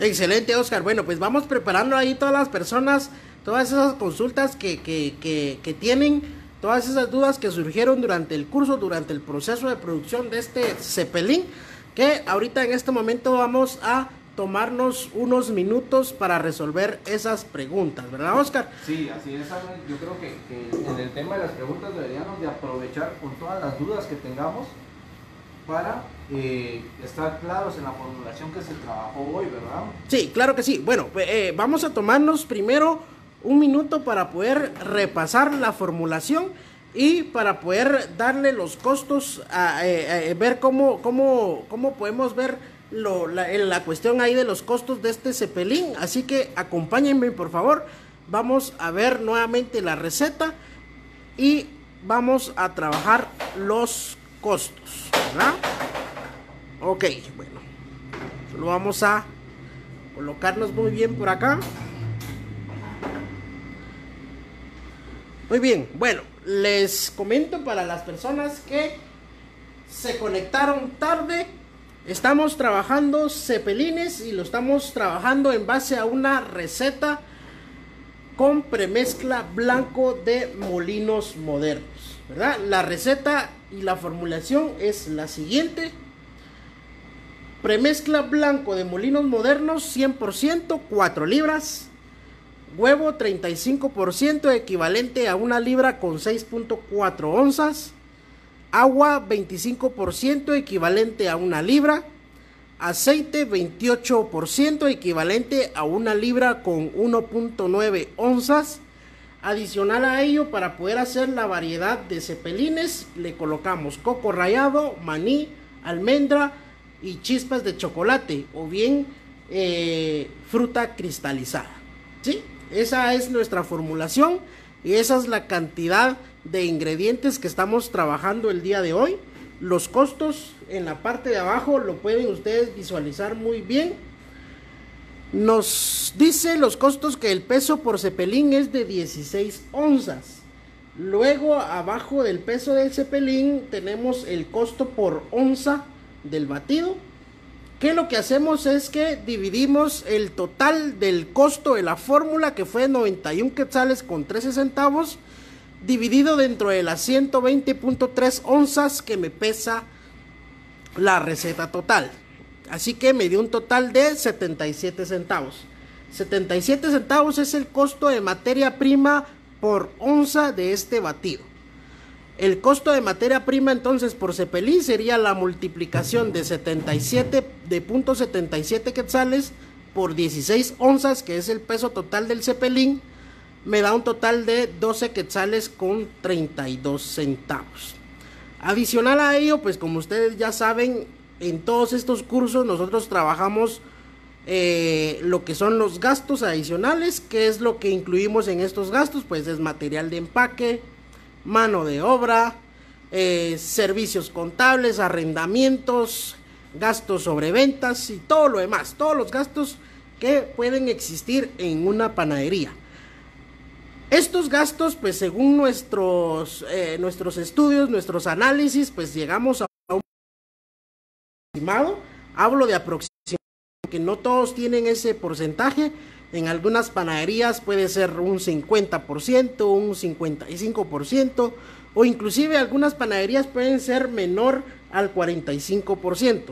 Excelente, Oscar. Bueno, pues vamos preparando ahí todas las personas, todas esas consultas que, que, que, que tienen, todas esas dudas que surgieron durante el curso, durante el proceso de producción de este cepelín, que ahorita en este momento vamos a tomarnos unos minutos para resolver esas preguntas, ¿verdad, Oscar? Sí, así es. Yo creo que, que en el tema de las preguntas deberíamos de aprovechar con todas las dudas que tengamos para eh, estar claros en la formulación que se trabajó hoy, ¿verdad? Sí, claro que sí. Bueno, eh, vamos a tomarnos primero un minuto para poder repasar la formulación y para poder darle los costos, a, eh, eh, ver cómo, cómo, cómo podemos ver lo, la, la cuestión ahí de los costos de este cepelín. Así que acompáñenme, por favor. Vamos a ver nuevamente la receta y vamos a trabajar los costos, ¿verdad? Ok, bueno. Solo vamos a colocarnos muy bien por acá. Muy bien, bueno, les comento para las personas que se conectaron tarde. Estamos trabajando cepelines y lo estamos trabajando en base a una receta con premezcla blanco de molinos modernos, La receta y la formulación es la siguiente. Premezcla blanco de molinos modernos 100%, 4 libras. Huevo 35% equivalente a una libra con 6.4 onzas. Agua 25% equivalente a una libra. Aceite 28% equivalente a una libra con 1.9 onzas. Adicional a ello, para poder hacer la variedad de cepelines, le colocamos coco rallado, maní, almendra y chispas de chocolate o bien eh, fruta cristalizada. ¿Sí? Esa es nuestra formulación y esa es la cantidad de ingredientes que estamos trabajando el día de hoy. Los costos en la parte de abajo lo pueden ustedes visualizar muy bien. Nos dice los costos que el peso por cepelín es de 16 onzas. Luego abajo del peso del cepelín tenemos el costo por onza del batido. Que lo que hacemos es que dividimos el total del costo de la fórmula que fue 91 quetzales con 13 centavos dividido dentro de las 120.3 onzas que me pesa la receta total. Así que me dio un total de 77 centavos. 77 centavos es el costo de materia prima por onza de este batido. El costo de materia prima entonces por cepelín sería la multiplicación de 77 de punto 77 quetzales por 16 onzas, que es el peso total del cepelín, me da un total de 12 quetzales con 32 centavos. Adicional a ello, pues como ustedes ya saben, en todos estos cursos nosotros trabajamos eh, lo que son los gastos adicionales, que es lo que incluimos en estos gastos, pues es material de empaque, mano de obra, eh, servicios contables, arrendamientos, gastos sobre ventas y todo lo demás, todos los gastos que pueden existir en una panadería. Estos gastos, pues según nuestros, eh, nuestros estudios, nuestros análisis, pues llegamos a Hablo de aproximadamente, que no todos tienen ese porcentaje. En algunas panaderías puede ser un 50%, un 55%, o inclusive algunas panaderías pueden ser menor al 45%.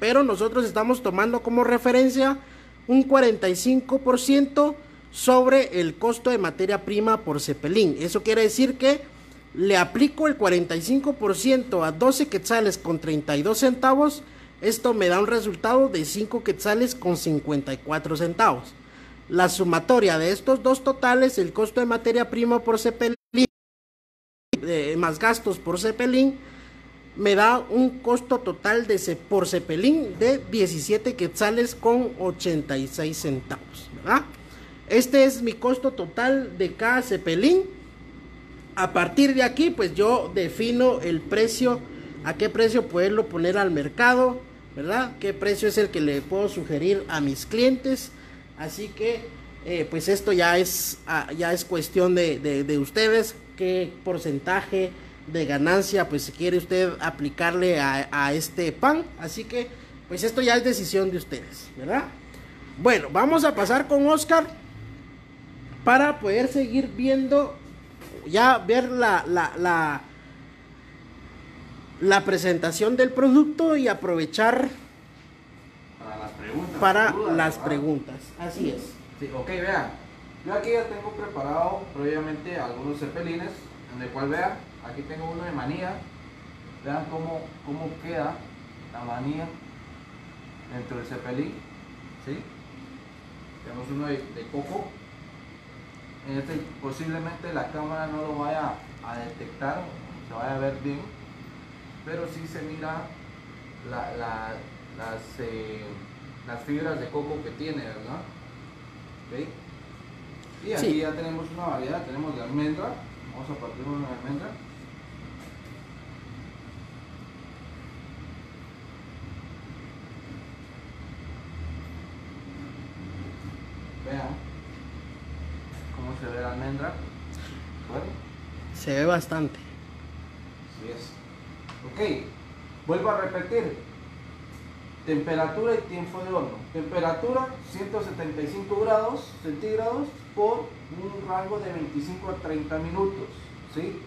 Pero nosotros estamos tomando como referencia un 45% sobre el costo de materia prima por cepelín. Eso quiere decir que le aplico el 45% a 12 quetzales con 32 centavos. Esto me da un resultado de 5 quetzales con 54 centavos. La sumatoria de estos dos totales, el costo de materia prima por cepelín eh, más gastos por cepelín, me da un costo total de por cepelín de 17 quetzales con 86 centavos, ¿verdad? Este es mi costo total de cada cepelín. A partir de aquí, pues yo defino el precio, a qué precio poderlo poner al mercado, ¿verdad? ¿Qué precio es el que le puedo sugerir a mis clientes? Así que, eh, pues esto ya es, ah, ya es cuestión de, de, ustedes, qué porcentaje de ganancia, pues si quiere usted aplicarle a, a este pan. Así que, pues esto ya es decisión de ustedes, ¿verdad? Bueno, vamos a pasar con Oscar para poder seguir viendo, ya ver la, la, la, presentación del producto y aprovechar para las preguntas. Para las preguntas, así es. Sí, ok, vean. Yo aquí ya tengo preparado previamente algunos cepelines, en el cual vean, aquí tengo uno de manía. Vean cómo, cómo queda la manía dentro del cepelín. ¿sí? Tenemos uno de coco este, posiblemente la cámara no lo vaya a detectar, se vaya a ver bien, pero sí se mira las, eh, las fibras de coco que tiene, ¿verdad? Y aquí ya tenemos una variedad, tenemos de almendra, vamos a partir una almendra. Vean se ve la almendra. Bueno. Se ve bastante. Así es. Ok, vuelvo a repetir. Temperatura y tiempo de horno. Temperatura 175 grados centígrados por un rango de 25 a 30 minutos. ¿sí?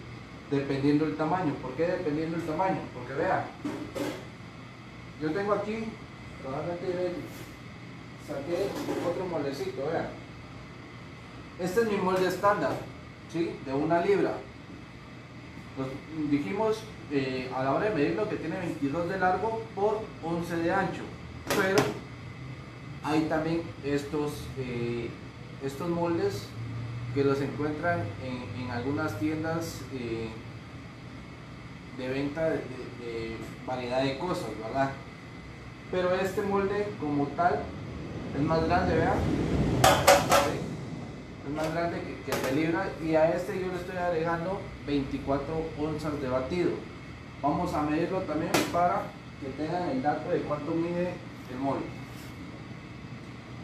Dependiendo del tamaño. ¿Por qué dependiendo del tamaño? Porque vean, yo tengo aquí, saqué otro moldecito, vean este es mi molde estándar, ¿sí? De una libra. dijimos eh, a la hora de medirlo que tiene 22 de largo por 11 de ancho. Pero hay también estos, eh, estos moldes que los encuentran en, algunas tiendas eh, de venta de, variedad de cosas, ¿verdad? Pero este molde como tal es más grande, vean. Es más grande que, el de libra y a este yo le estoy agregando 24 onzas de batido. Vamos a medirlo también para que tengan el dato de cuánto mide el molde.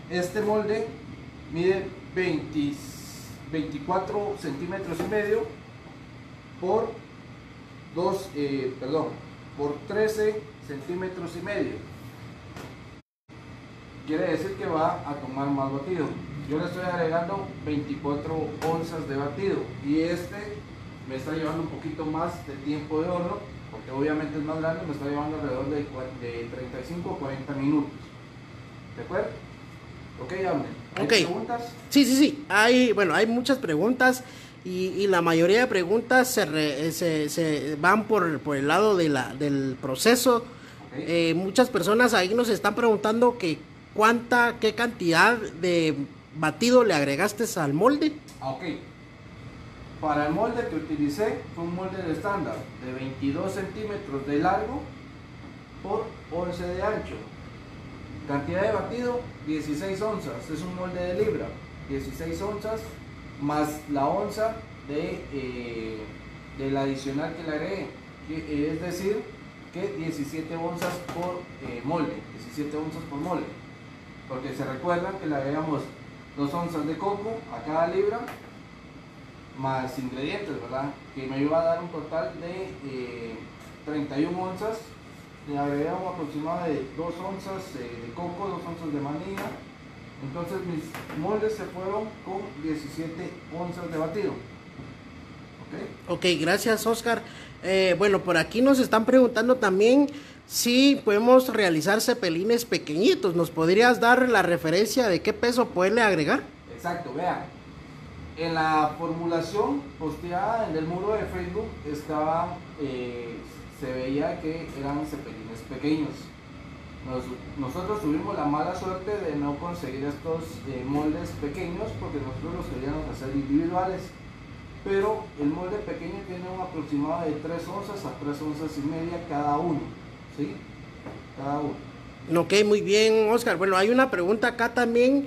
Este molde mide 24 centímetros y medio por 2, eh, perdón, por 13 centímetros y medio. Quiere decir que va a tomar más batido. Yo le estoy agregando 24 onzas de batido y este me está llevando un poquito más de tiempo de horno porque obviamente es más grande, me está llevando alrededor de, de 35 o 40 minutos. ¿De acuerdo? Ok, ¿Hay preguntas? Sí, sí, sí. Hay, bueno, hay muchas preguntas y, la mayoría de preguntas se, se, van por, por, el lado de la, del proceso. Eh, muchas personas ahí nos están preguntando que cuánta, qué cantidad de batido le agregaste al molde. Ah, ok. Para el molde que utilicé fue un molde de estándar de 22 centímetros de largo por 11 de ancho. Cantidad de batido 16 onzas, es un molde de libra, 16 onzas más la onza de, eh, del adicional que le agregué, es decir, que 17 onzas por eh, molde, 17 onzas por molde, porque se recuerdan que le agregamos 2 onzas de coco a cada libra, más ingredientes, ¿verdad? Que me iba a dar un total de 31 eh, onzas, le agregué un aproximado de 2 onzas de coco, 2 onzas de manilla, entonces mis moldes se fueron con 17 onzas de batido. Ok, gracias Oscar. Eh, bueno, por aquí nos están preguntando también si podemos realizar cepelines pequeñitos. ¿Nos podrías dar la referencia de qué peso puede agregar? Exacto, vean. En la formulación posteada en el muro de Facebook estaba, eh, se veía que eran cepelines pequeños nosotros tuvimos la mala suerte de no conseguir estos eh, moldes pequeños porque nosotros los queríamos hacer individuales. Pero el molde pequeño tiene un aproximado de 3 onzas a 3 onzas y media cada uno. ¿Sí? Cada uno. Ok, muy bien, Oscar. Bueno, hay una pregunta acá también.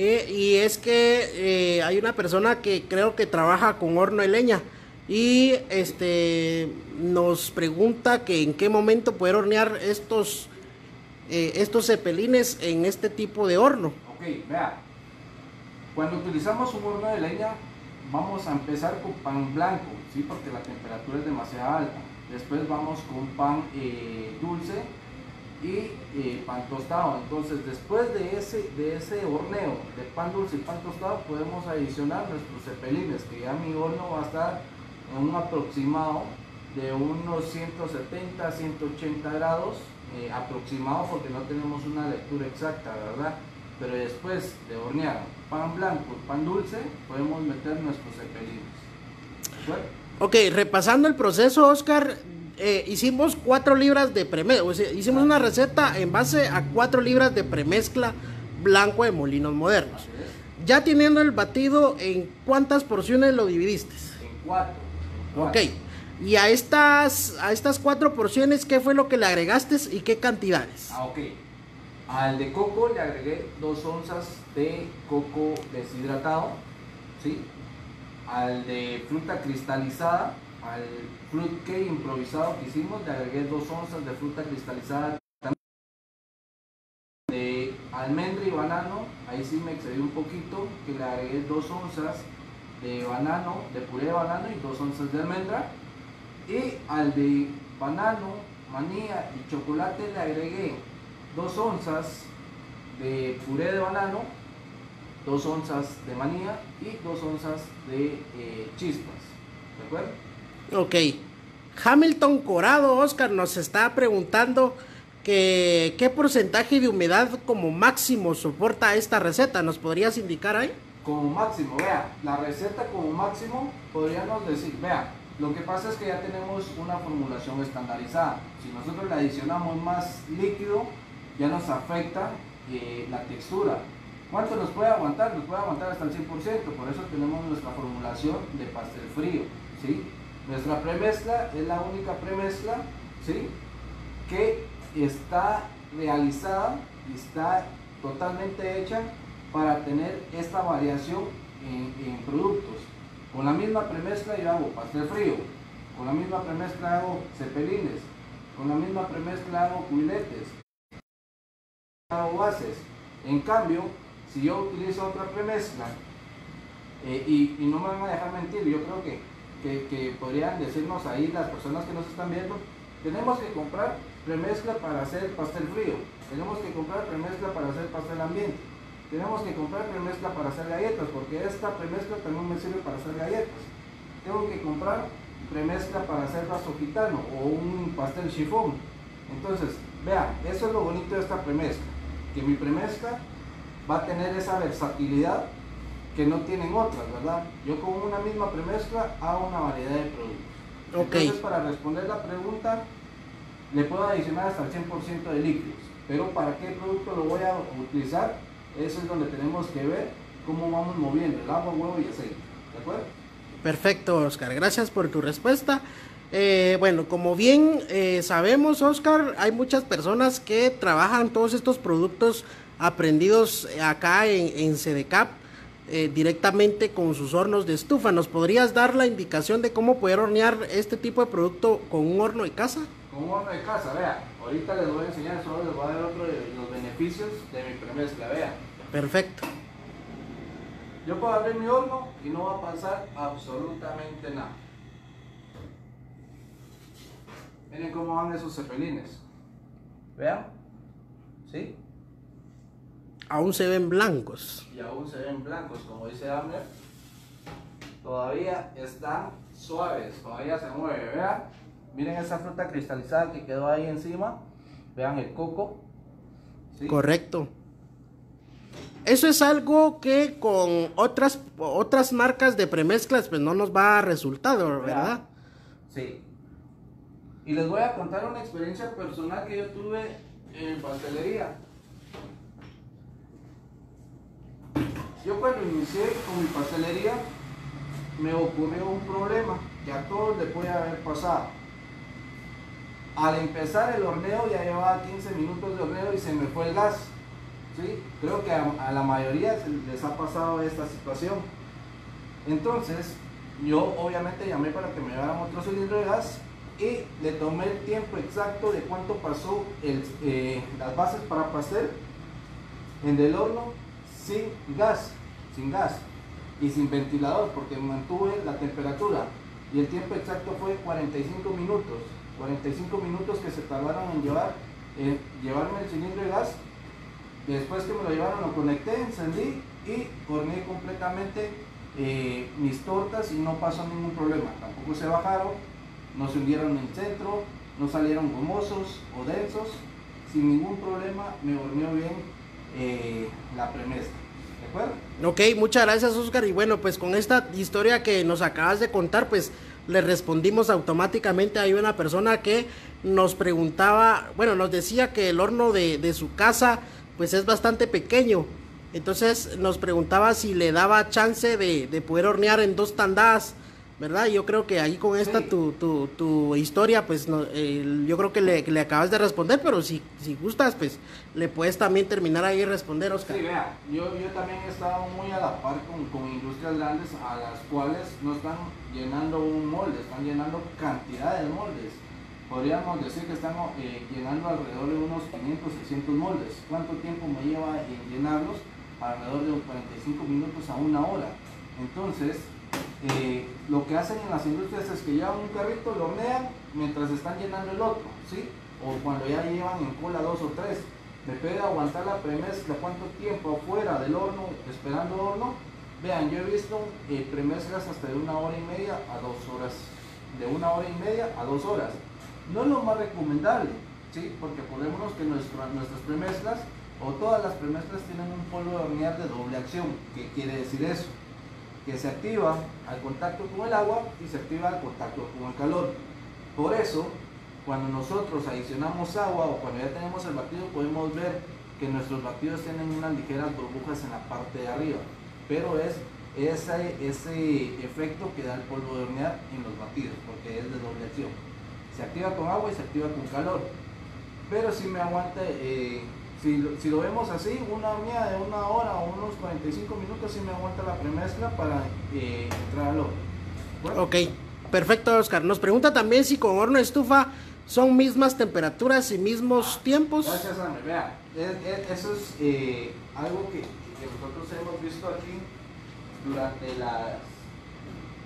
Eh, y es que eh, hay una persona que creo que trabaja con horno de leña y este nos pregunta que en qué momento poder hornear estos eh, estos cepelines en este tipo de horno. Ok, vea. Cuando utilizamos un horno de leña, vamos a empezar con pan blanco, ¿sí? porque la temperatura es demasiado alta. Después vamos con pan dulce y eh, pan tostado. Entonces, después de ese, de ese horneo de pan dulce y pan tostado, podemos adicionar nuestros cepelines, que ya mi horno va a estar en un aproximado de unos 170 180 grados eh, aproximado porque no tenemos una lectura exacta, ¿verdad? Pero después de hornear pan blanco y pan dulce, podemos meter nuestros cepelines. Ok, repasando el proceso, Oscar, eh, hicimos 4 libras de premezcla, hicimos una receta en base a 4 libras de premezcla blanco de molinos modernos. Ya teniendo el batido, ¿en cuántas porciones lo dividiste? En 4. Ok. Y a estas, a estas cuatro porciones, ¿qué fue lo que le agregaste y qué cantidades? Ah, ok. Al de coco le agregué dos onzas de coco deshidratado, ¿sí? Al de fruta cristalizada, al fruit cake improvisado que hicimos, le agregué dos onzas de fruta cristalizada de almendra y banano, ahí sí me excedí un poquito, que le agregué dos onzas de banano, de puré de banano y dos onzas de almendra y al de banano, manía y chocolate le agregué 2 onzas de puré de banano, 2 onzas de manía y 2 onzas de eh, chispas. ¿De acuerdo? Ok. Hamilton Corado, Oscar, nos está preguntando que, qué porcentaje de humedad como máximo soporta esta receta. ¿Nos podrías indicar ahí? Como máximo, vea, la receta como máximo podríamos decir, vea, lo que pasa es que ya tenemos una formulación estandarizada. Si nosotros le adicionamos más líquido, ya nos afecta eh, la textura. ¿Cuánto nos puede aguantar? Nos puede aguantar hasta el 100%, por eso tenemos nuestra formulación de pastel frío, ¿sí? Nuestra premezcla es la única premezcla, ¿sí? Que está realizada y está totalmente hecha para tener esta variación en, productos. Con la misma premezcla yo hago pastel frío, con la misma premezcla hago cepelines, con la misma premezcla hago cuiletes, hago bases. En cambio, si yo utilizo otra premezcla, eh, y, no me van a dejar mentir, yo creo que, que, podrían decirnos ahí las personas que nos están viendo, tenemos que comprar premezcla para hacer pastel frío, tenemos que comprar premezcla para hacer pastel ambiente, tenemos que comprar premezcla para hacer galletas, porque esta premezcla también me sirve para hacer galletas. Tengo que comprar premezcla para hacer vaso gitano o un pastel chifón. Entonces, vean, eso es lo bonito de esta premezcla, que mi premezcla va a tener esa versatilidad que no tienen otras, ¿verdad? Yo con una misma premezcla hago una variedad de productos. Entonces, para responder la pregunta, le puedo adicionar hasta el 100% de líquidos. Pero para qué producto lo voy a utilizar, eso es donde tenemos que ver cómo vamos moviendo el agua, huevo y aceite. ¿De acuerdo? Perfecto, Oscar. Gracias por tu respuesta. Eh, bueno, como bien eh, sabemos, Oscar, hay muchas personas que trabajan todos estos productos aprendidos acá en, en CDCAP eh, directamente con sus hornos de estufa. ¿Nos podrías dar la indicación de cómo poder hornear este tipo de producto con un horno de casa? Con un horno de casa, vea. Ahorita les voy a enseñar, solo les voy a dar otro de los beneficios de mi premezcla, vea. Perfecto. Yo puedo abrir mi horno y no va a pasar absolutamente nada. Miren cómo van esos cepelines. Vean. ¿Sí? Aún se ven blancos. Y aún se ven blancos, como dice Amner. Todavía están suaves, todavía se mueve, vean. Miren esa fruta cristalizada que quedó ahí encima. Vean el coco. Correcto. Eso es algo que con otras, otras marcas de premezclas pues no nos va a resultar, ¿verdad? Sí. Y les voy a contar una experiencia personal que yo tuve en pastelería. Yo cuando inicié con mi pastelería me ocurrió un problema que a todos les puede haber pasado. Al empezar el horneo ya llevaba 15 minutos de horneo y se me fue el gas. ¿sí? Creo que a, la mayoría les ha pasado esta situación. Entonces, yo obviamente llamé para que me llevaran otro cilindro de gas y le tomé el tiempo exacto de cuánto pasó eh, las bases para pastel en el horno sin gas, sin gas y sin ventilador porque mantuve la temperatura. Y el tiempo exacto fue 45 minutos 45 minutos que se tardaron en llevar llevarme el cilindro de gas. Después que me lo llevaron lo conecté, encendí y horneé completamente eh, mis tortas y no pasó ningún problema. Tampoco se bajaron, no se hundieron en el centro no salieron gomosos o densos. Sin ningún problema me horneó bien eh, la premesa. Ok, muchas gracias Oscar. Y bueno, pues con esta historia que nos acabas de contar, pues le respondimos automáticamente. Hay una persona que nos preguntaba, bueno, nos decía que el horno de, de su casa pues es bastante pequeño. Entonces nos preguntaba si le daba chance de, de poder hornear en dos tandas ¿verdad? Yo creo que ahí con esta tu, tu, tu, historia, pues no, yo creo que le, le, acabas de responder, pero si, si gustas, pues le puedes también terminar ahí y responder, Oscar. Sí, vea, yo, yo también he estado muy a la par con, con, industrias grandes a las cuales no están llenando un molde, están llenando cantidad de moldes. Podríamos decir que están eh, llenando alrededor de unos 500, 600 moldes. ¿Cuánto tiempo me lleva en llenarlos? Alrededor de 45 minutos a una hora. Entonces, lo que hacen en las industrias es que llevan un carrito, lo hornean mientras están llenando el otro, ¿sí? O cuando ya llevan en cola dos o tres. Me puede aguantar la premezcla cuánto tiempo afuera del horno, esperando horno. Vean, yo he visto eh, premezclas hasta de una hora y media a dos horas. De una hora y media a dos horas. No es lo más recomendable, ¿sí? Porque podemos que nuestras premezclas o todas las premezclas tienen un polvo de hornear de doble acción. ¿Qué quiere decir eso? Que se activa al contacto con el agua y se activa al contacto con el calor. Por eso, cuando nosotros adicionamos agua o cuando ya tenemos el batido, podemos ver que nuestros batidos tienen unas ligeras burbujas en la parte de arriba, pero es ese, ese efecto que da el polvo de hornear en los batidos, porque es de doble acción. Se activa con agua y se activa con calor, pero si me aguanta, eh, si, si, lo vemos así, una horneada de una hora o unos 45 minutos, si me aguanta la premezcla para eh, entrar al horno. Ok, perfecto Oscar. Nos pregunta también si con horno de estufa son mismas temperaturas y mismos tiempos. Gracias, André. Vea, eso es eh, algo que, nosotros hemos visto aquí durante las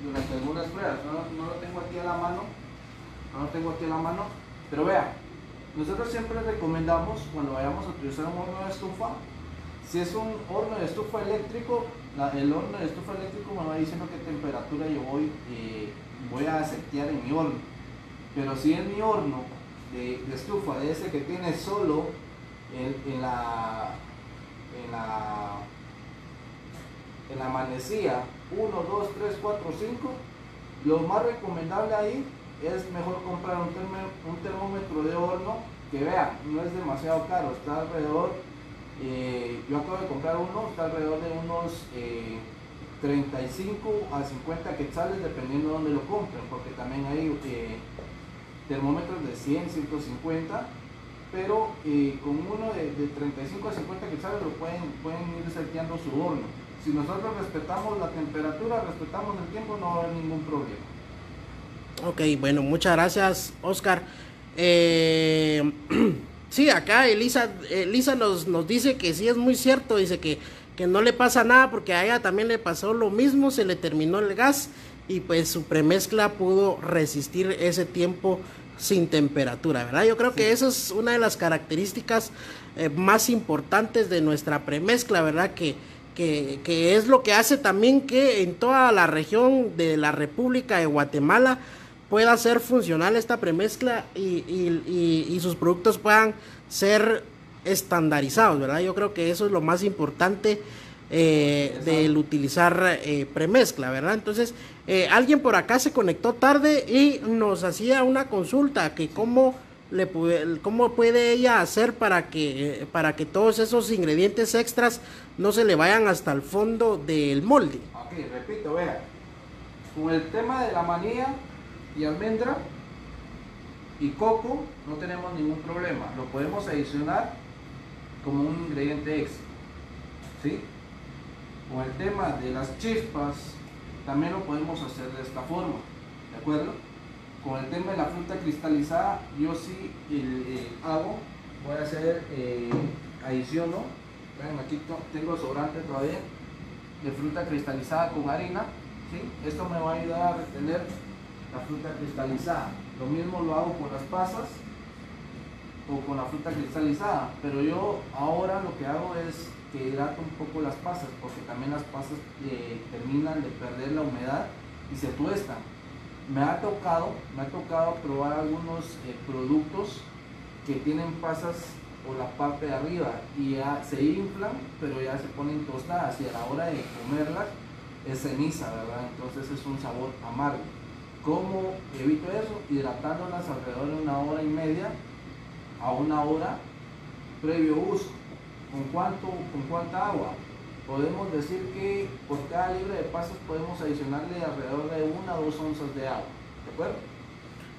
durante algunas pruebas. No, lo tengo aquí a la mano, no lo tengo aquí a la mano, pero vea, nosotros siempre recomendamos cuando vayamos a utilizar un horno de estufa, si es un horno de estufa eléctrico, el horno de estufa eléctrico me va diciendo qué temperatura yo voy, eh, voy a setear en mi horno. Pero si en mi horno de, estufa, de ese que tiene solo en, la, en la en la manecilla 1, 2, 3, 4, 5, lo más recomendable ahí es mejor comprar un, un termómetro de horno que vea, no es demasiado caro, está alrededor, eh, yo acabo de comprar uno, está alrededor de unos 35 eh, a 50 quetzales dependiendo de dónde lo compren, porque también hay eh, termómetros de 100, 150, pero con uno de, 35 a 50 quetzales lo pueden, pueden ir seteando su horno. Si nosotros respetamos la temperatura, respetamos el tiempo, no va a haber ningún problema. Ok, bueno, muchas gracias, Oscar. Eh, sí, acá Elisa, Elisa nos, nos dice que sí es muy cierto, dice que, que no le pasa nada porque a ella también le pasó lo mismo, se le terminó el gas y pues su premezcla pudo resistir ese tiempo sin temperatura, ¿verdad? Yo creo que esa es una de las características eh, más importantes de nuestra premezcla, ¿verdad? Que, que, es lo que hace también que en toda la región de la República de Guatemala pueda ser funcional esta premezcla y, y, sus productos puedan ser estandarizados, ¿verdad? Yo creo que eso es lo más importante eh, del utilizar eh, premezcla, ¿verdad? Entonces, eh, alguien por acá se conectó tarde y nos hacía una consulta que cómo le puede, cómo puede ella hacer para que para que todos esos ingredientes extras no se le vayan hasta el fondo del molde. Ok, repito, vea, con el tema de la manía y almendra y coco no tenemos ningún problema, lo podemos adicionar como un ingrediente extra, ¿sí? Con el tema de las chispas, también lo podemos hacer de esta forma, ¿de acuerdo? Con el tema de la fruta cristalizada, yo sí eh, hago, voy a hacer, eh, adiciono, vean aquí tengo sobrante todavía, de fruta cristalizada con harina, ¿sí? Esto me va a ayudar a retener la fruta cristalizada. Lo mismo lo hago con las pasas o con la fruta cristalizada, pero yo ahora lo que hago es que hidrata un poco las pasas, porque también las pasas eh, terminan de perder la humedad y se tuestan. Me ha tocado, me ha tocado probar algunos eh, productos que tienen pasas por la parte de arriba y ya se inflan, pero ya se ponen tostadas y a la hora de comerlas es ceniza, ¿verdad? Entonces es un sabor amargo. ¿Cómo evito eso? Hidratándolas alrededor de una hora y media a una hora previo uso. ¿Con cuánto, con cuánta agua? Podemos decir que por cada libra de pasas podemos adicionarle alrededor de una o dos onzas de agua. ¿De acuerdo?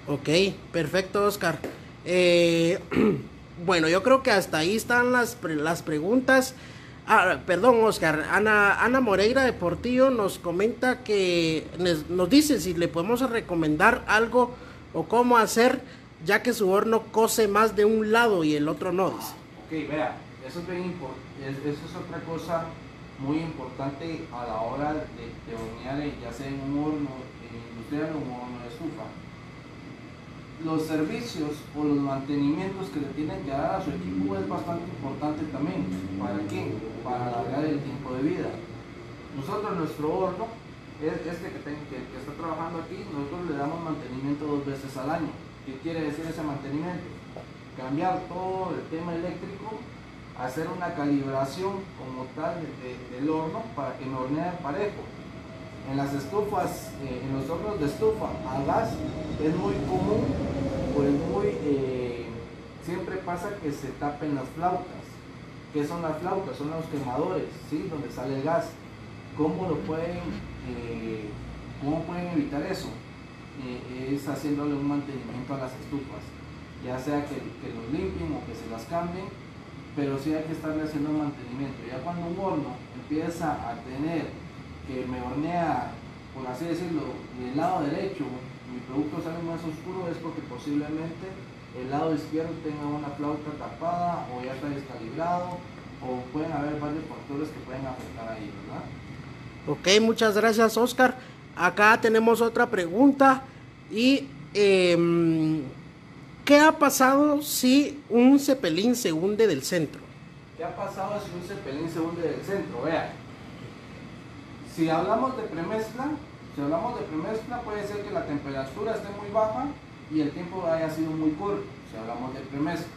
Ok, perfecto, Oscar. Eh, bueno, yo creo que hasta ahí están las, las preguntas. Ah, perdón, Oscar. Ana, Ana Moreira de Portillo nos comenta que nos dice si le podemos recomendar algo o cómo hacer, ya que su horno cose más de un lado y el otro no. Dice. Ok, vea, eso es, bien eso es otra cosa muy importante a la hora de, hornear, ya sea en un horno industrial o un horno de estufa. Los servicios o los mantenimientos que le tienen que dar a su equipo es bastante importante también. ¿Para qué? Para alargar el tiempo de vida. Nosotros, nuestro horno, este que, que, que está trabajando aquí, nosotros le damos mantenimiento dos veces al año. ¿Qué quiere decir ese mantenimiento? Cambiar todo el tema eléctrico hacer una calibración como tal del horno para que no hornee parejo. En las estufas, eh, en los hornos de estufa a gas es muy común, pues muy, eh, siempre pasa que se tapen las flautas. ¿Qué son las flautas? Son los quemadores, ¿sí? Donde sale el gas. ¿Cómo lo pueden, eh, cómo pueden evitar eso? Es haciéndole un mantenimiento a las estufas. Ya sea que, que los limpien o que se las cambien, pero sí hay que estarle haciendo mantenimiento. Ya cuando un horno empieza a tener que me hornea, por así decirlo, del lado derecho, mi producto sale más oscuro, es porque posiblemente el lado izquierdo tenga una flauta tapada o ya está descalibrado o pueden haber varios factores que pueden afectar ahí, ¿verdad? Ok, muchas gracias Oscar. Acá tenemos otra pregunta y em, ¿qué ha pasado si un cepelín se hunde del centro? ¿Qué ha pasado si un cepelín se hunde del centro? Vean, si hablamos de premezcla, si hablamos de premezcla puede ser que la temperatura esté muy baja y el tiempo haya sido muy corto, si hablamos de premezcla,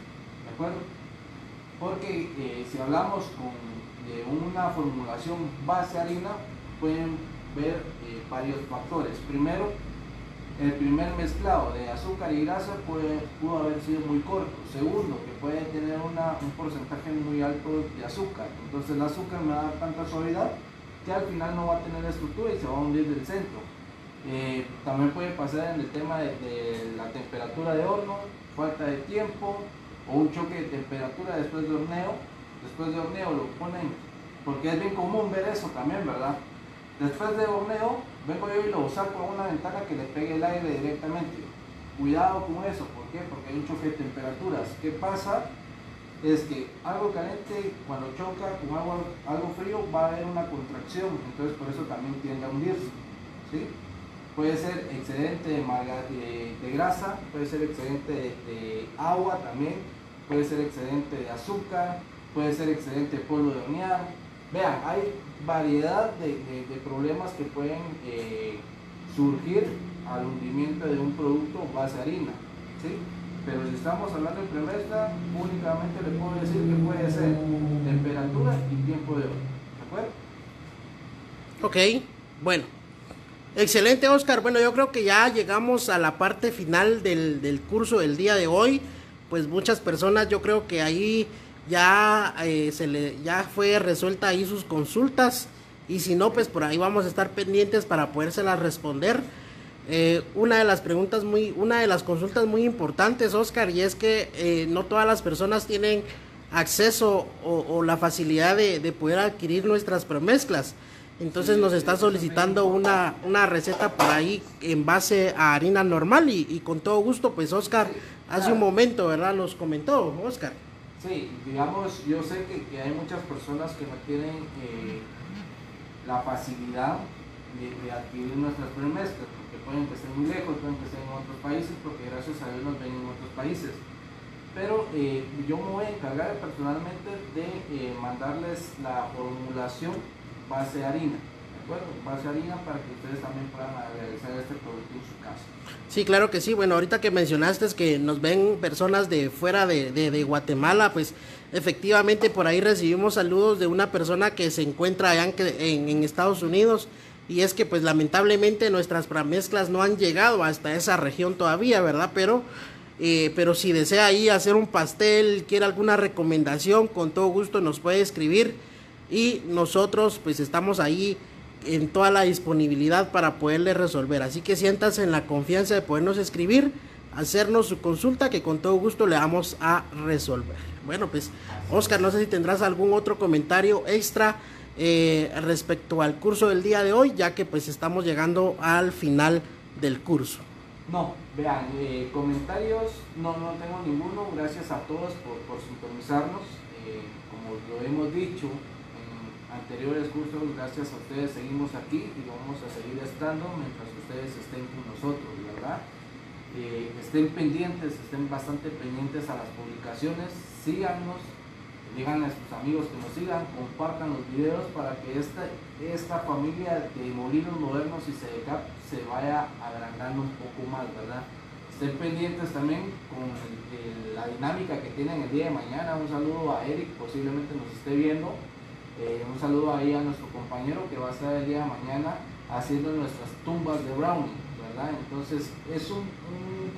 ¿de acuerdo? Porque eh, si hablamos de una formulación base harina, pueden ver eh, varios factores. Primero, el primer mezclado de azúcar y grasa puede, pudo haber sido muy corto. Segundo, que puede tener un porcentaje muy alto de azúcar. Entonces el azúcar me da tanta suavidad que al final no va a tener estructura y se va a hundir del centro. Eh, también puede pasar en el tema de, la temperatura de horno, falta de tiempo o un choque de temperatura después de horneo. Después de horneo lo ponen, porque es bien común ver eso también, ¿verdad? Después de horneo, vengo yo y lo saco a una ventana que le pegue el aire directamente. Cuidado con eso, ¿por qué? Porque hay un choque de temperaturas. ¿Qué pasa? Es que algo caliente, cuando choca con algo, algo frío, va a haber una contracción, entonces por eso también tiende a hundirse. ¿sí? puede ser excedente de, grasa, puede ser excedente de, agua también, puede ser excedente de azúcar, puede ser excedente de polvo de hornear. Vean, hay variedad de, problemas que pueden eh, surgir al hundimiento de un producto base harina. ¿sí? Pero si estamos hablando de premezcla, únicamente le puedo decir que puede ser temperatura y tiempo de horno. ¿De acuerdo? Ok, bueno. Excelente, Oscar. Bueno, yo creo que ya llegamos a la parte final del, curso del día de hoy. Pues muchas personas, yo creo que ahí ya eh, se le ya fue resuelta ahí sus consultas y si no, pues por ahí vamos a estar pendientes para podérselas responder. Eh, una de las preguntas muy, una de las consultas muy importantes, Oscar, y es que eh, no todas las personas tienen acceso o, la facilidad de, de, poder adquirir nuestras premezclas. Entonces nos está solicitando una, una receta por ahí en base a harina normal y, con todo gusto, pues Oscar, hace un momento, ¿verdad? Nos comentó, Oscar. Sí, digamos, yo sé que, hay muchas personas que no tienen eh, la facilidad de, adquirir nuestras premezclas, porque pueden que estén muy lejos, pueden que estén en otros países, porque gracias a Dios nos ven en otros países. Pero eh, yo me voy a encargar personalmente de eh, mandarles la formulación base harina. ¿De acuerdo? Base harina para que ustedes también puedan realizar este producto en su casa. Sí, claro que sí. Bueno, ahorita que mencionaste es que nos ven personas de fuera de, de, Guatemala, pues efectivamente por ahí recibimos saludos de una persona que se encuentra allá en, en Estados Unidos y es que pues lamentablemente nuestras mezclas no han llegado hasta esa región todavía, ¿verdad? Pero eh, pero si desea ahí hacer un pastel, quiere alguna recomendación, con todo gusto nos puede escribir y nosotros pues estamos ahí en toda la disponibilidad para poderle resolver. Así que siéntase en la confianza de podernos escribir, hacernos su consulta que con todo gusto le vamos a resolver. Bueno, pues Oscar, no sé si tendrás algún otro comentario extra eh, respecto al curso del día de hoy, ya que pues estamos llegando al final del curso. No, vean, eh, comentarios no, no tengo ninguno, gracias a todos por, sintonizarnos, eh, como lo hemos dicho, anteriores cursos, gracias a ustedes seguimos aquí y vamos a seguir estando mientras ustedes estén con nosotros, ¿verdad? Eh, estén pendientes, estén bastante pendientes a las publicaciones, síganos, digan a sus amigos que nos sigan, compartan los videos para que esta, esta familia de Molinos Modernos y CDCAP se vaya agrandando un poco más, ¿verdad? Estén pendientes también con la dinámica que tienen el día de mañana. Un saludo a Eric, posiblemente nos esté viendo. Eh, un saludo ahí a nuestro compañero que va a estar el día de mañana haciendo nuestras tumbas de brownie, ¿verdad? Entonces es un,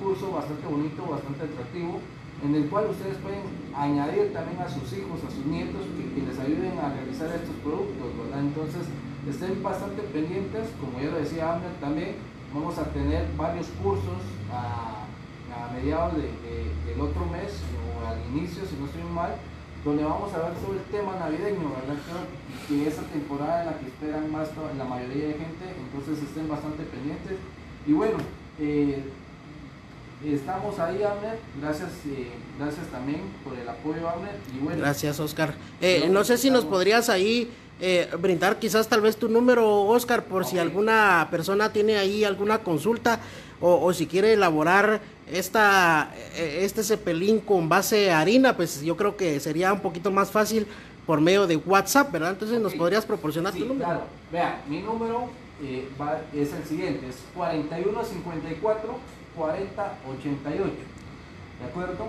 curso bastante bonito, bastante atractivo en el cual ustedes pueden añadir también a sus hijos, a sus nietos, que, les ayuden a realizar estos productos, ¿verdad? Entonces, estén bastante pendientes, como ya lo decía Amner también, vamos a tener varios cursos a, mediados del otro mes o al inicio, si no estoy mal, donde vamos a ver sobre el tema navideño, ¿verdad? Creo que esa temporada en la que esperan más la mayoría de gente, entonces estén bastante pendientes. Y bueno, eh, estamos ahí, Abner. Gracias, eh, gracias también por el apoyo, Abner. Y bueno, gracias, Oscar. Eh, no sé si nos podrías ahí brindar quizás tal vez tu número, Oscar, por si alguna persona tiene ahí alguna consulta o, si quiere elaborar esta, este cepelín con base harina, pues yo creo que sería un poquito más fácil por medio de WhatsApp, ¿verdad? Entonces nos podrías proporcionar tu número. Claro, vea, mi número es el siguiente, es 4154 4088. ¿De acuerdo?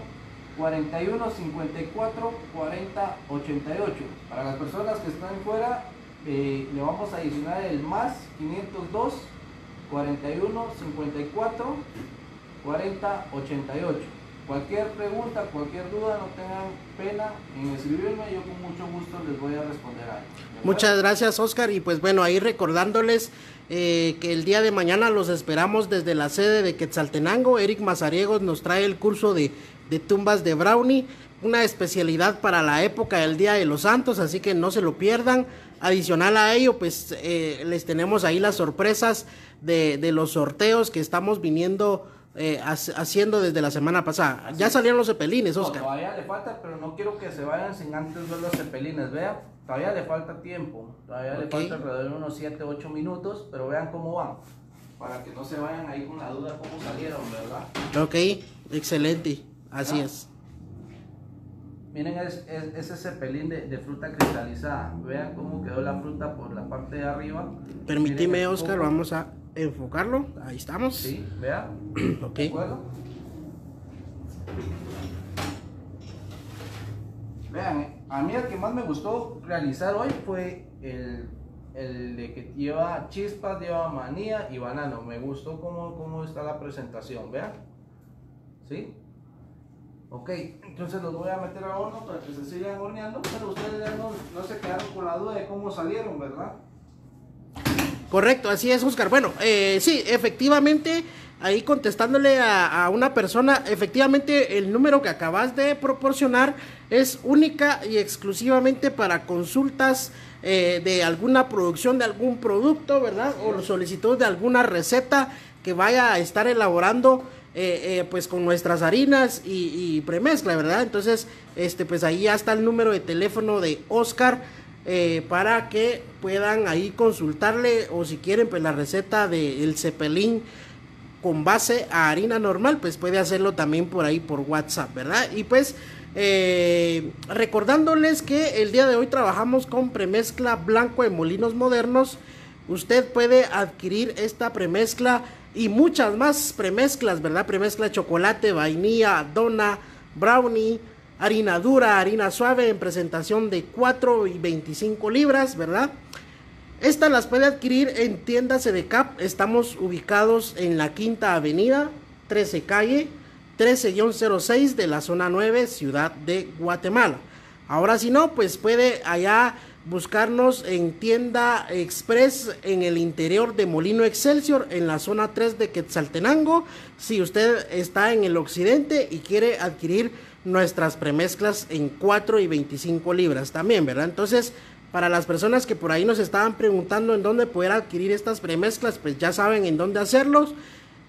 41 54 40 88. Para las personas que están fuera, eh, le vamos a adicionar el más 502 41 54 40 88. Cualquier pregunta, cualquier duda, no tengan pena en escribirme, yo con mucho gusto les voy a responder ahí. Muchas gracias Oscar y pues bueno, ahí recordándoles eh, que el día de mañana los esperamos desde la sede de Quetzaltenango. Eric Mazariegos nos trae el curso de, tumbas de Brownie, una especialidad para la época del Día de los Santos, así que no se lo pierdan. Adicional a ello, pues eh, les tenemos ahí las sorpresas de, de los sorteos que estamos viniendo eh, haciendo desde la semana pasada. ya salieron los cepelines, Oscar. todavía le falta, pero no quiero que se vayan sin antes ver los cepelines. Vean, todavía le falta tiempo. Todavía le falta alrededor de unos 7, 8 minutos, pero vean cómo van. Para que no se vayan ahí con la duda cómo salieron, ¿verdad? Ok, excelente. Así es. Miren es, ese cepelín de, fruta cristalizada. Vean cómo quedó la fruta por la parte de arriba. Permíteme, Oscar, vamos a enfocarlo. Ahí estamos. Sí, vea. ok. Vean, eh, a mí el que más me gustó realizar hoy fue el, el de que lleva chispas, lleva manía y banano. Me gustó cómo, cómo está la presentación, vean. ¿Sí? Ok, entonces los voy a meter a horno para que se sigan horneando, pero ustedes ya no, no se quedaron con la duda de cómo salieron, ¿verdad? Correcto, así es, Oscar. Bueno, eh, sí, efectivamente, ahí contestándole a, una persona, efectivamente el número que acabas de proporcionar es única y exclusivamente para consultas eh, de alguna producción de algún producto, ¿verdad? O solicitud de alguna receta que vaya a estar elaborando. Eh, eh, pues con nuestras harinas y, premezcla, ¿verdad? Entonces, este, pues ahí ya está el número de teléfono de Oscar eh, para que puedan ahí consultarle o si quieren pues la receta del cepelín con base a harina normal pues puede hacerlo también por ahí por WhatsApp, ¿verdad? Y pues eh, recordándoles que el día de hoy trabajamos con premezcla blanco de molinos modernos. Usted puede adquirir esta premezcla y muchas más premezclas, ¿verdad? Premezcla de chocolate, vainilla, dona, brownie, harina dura, harina suave en presentación de 4 y 25 libras, ¿verdad? Estas las puede adquirir en tiendas Cap. Estamos ubicados en la Quinta Avenida, 13 calle, 13-06 de la zona 9, Ciudad de Guatemala. Ahora si no, pues puede allá buscarnos en tienda express en el interior de Molino Excelsior en la zona 3 de Quetzaltenango. Si usted está en el occidente y quiere adquirir nuestras premezclas en 4 y 25 libras también, ¿verdad? Entonces, para las personas que por ahí nos estaban preguntando en dónde poder adquirir estas premezclas, pues ya saben en dónde hacerlos.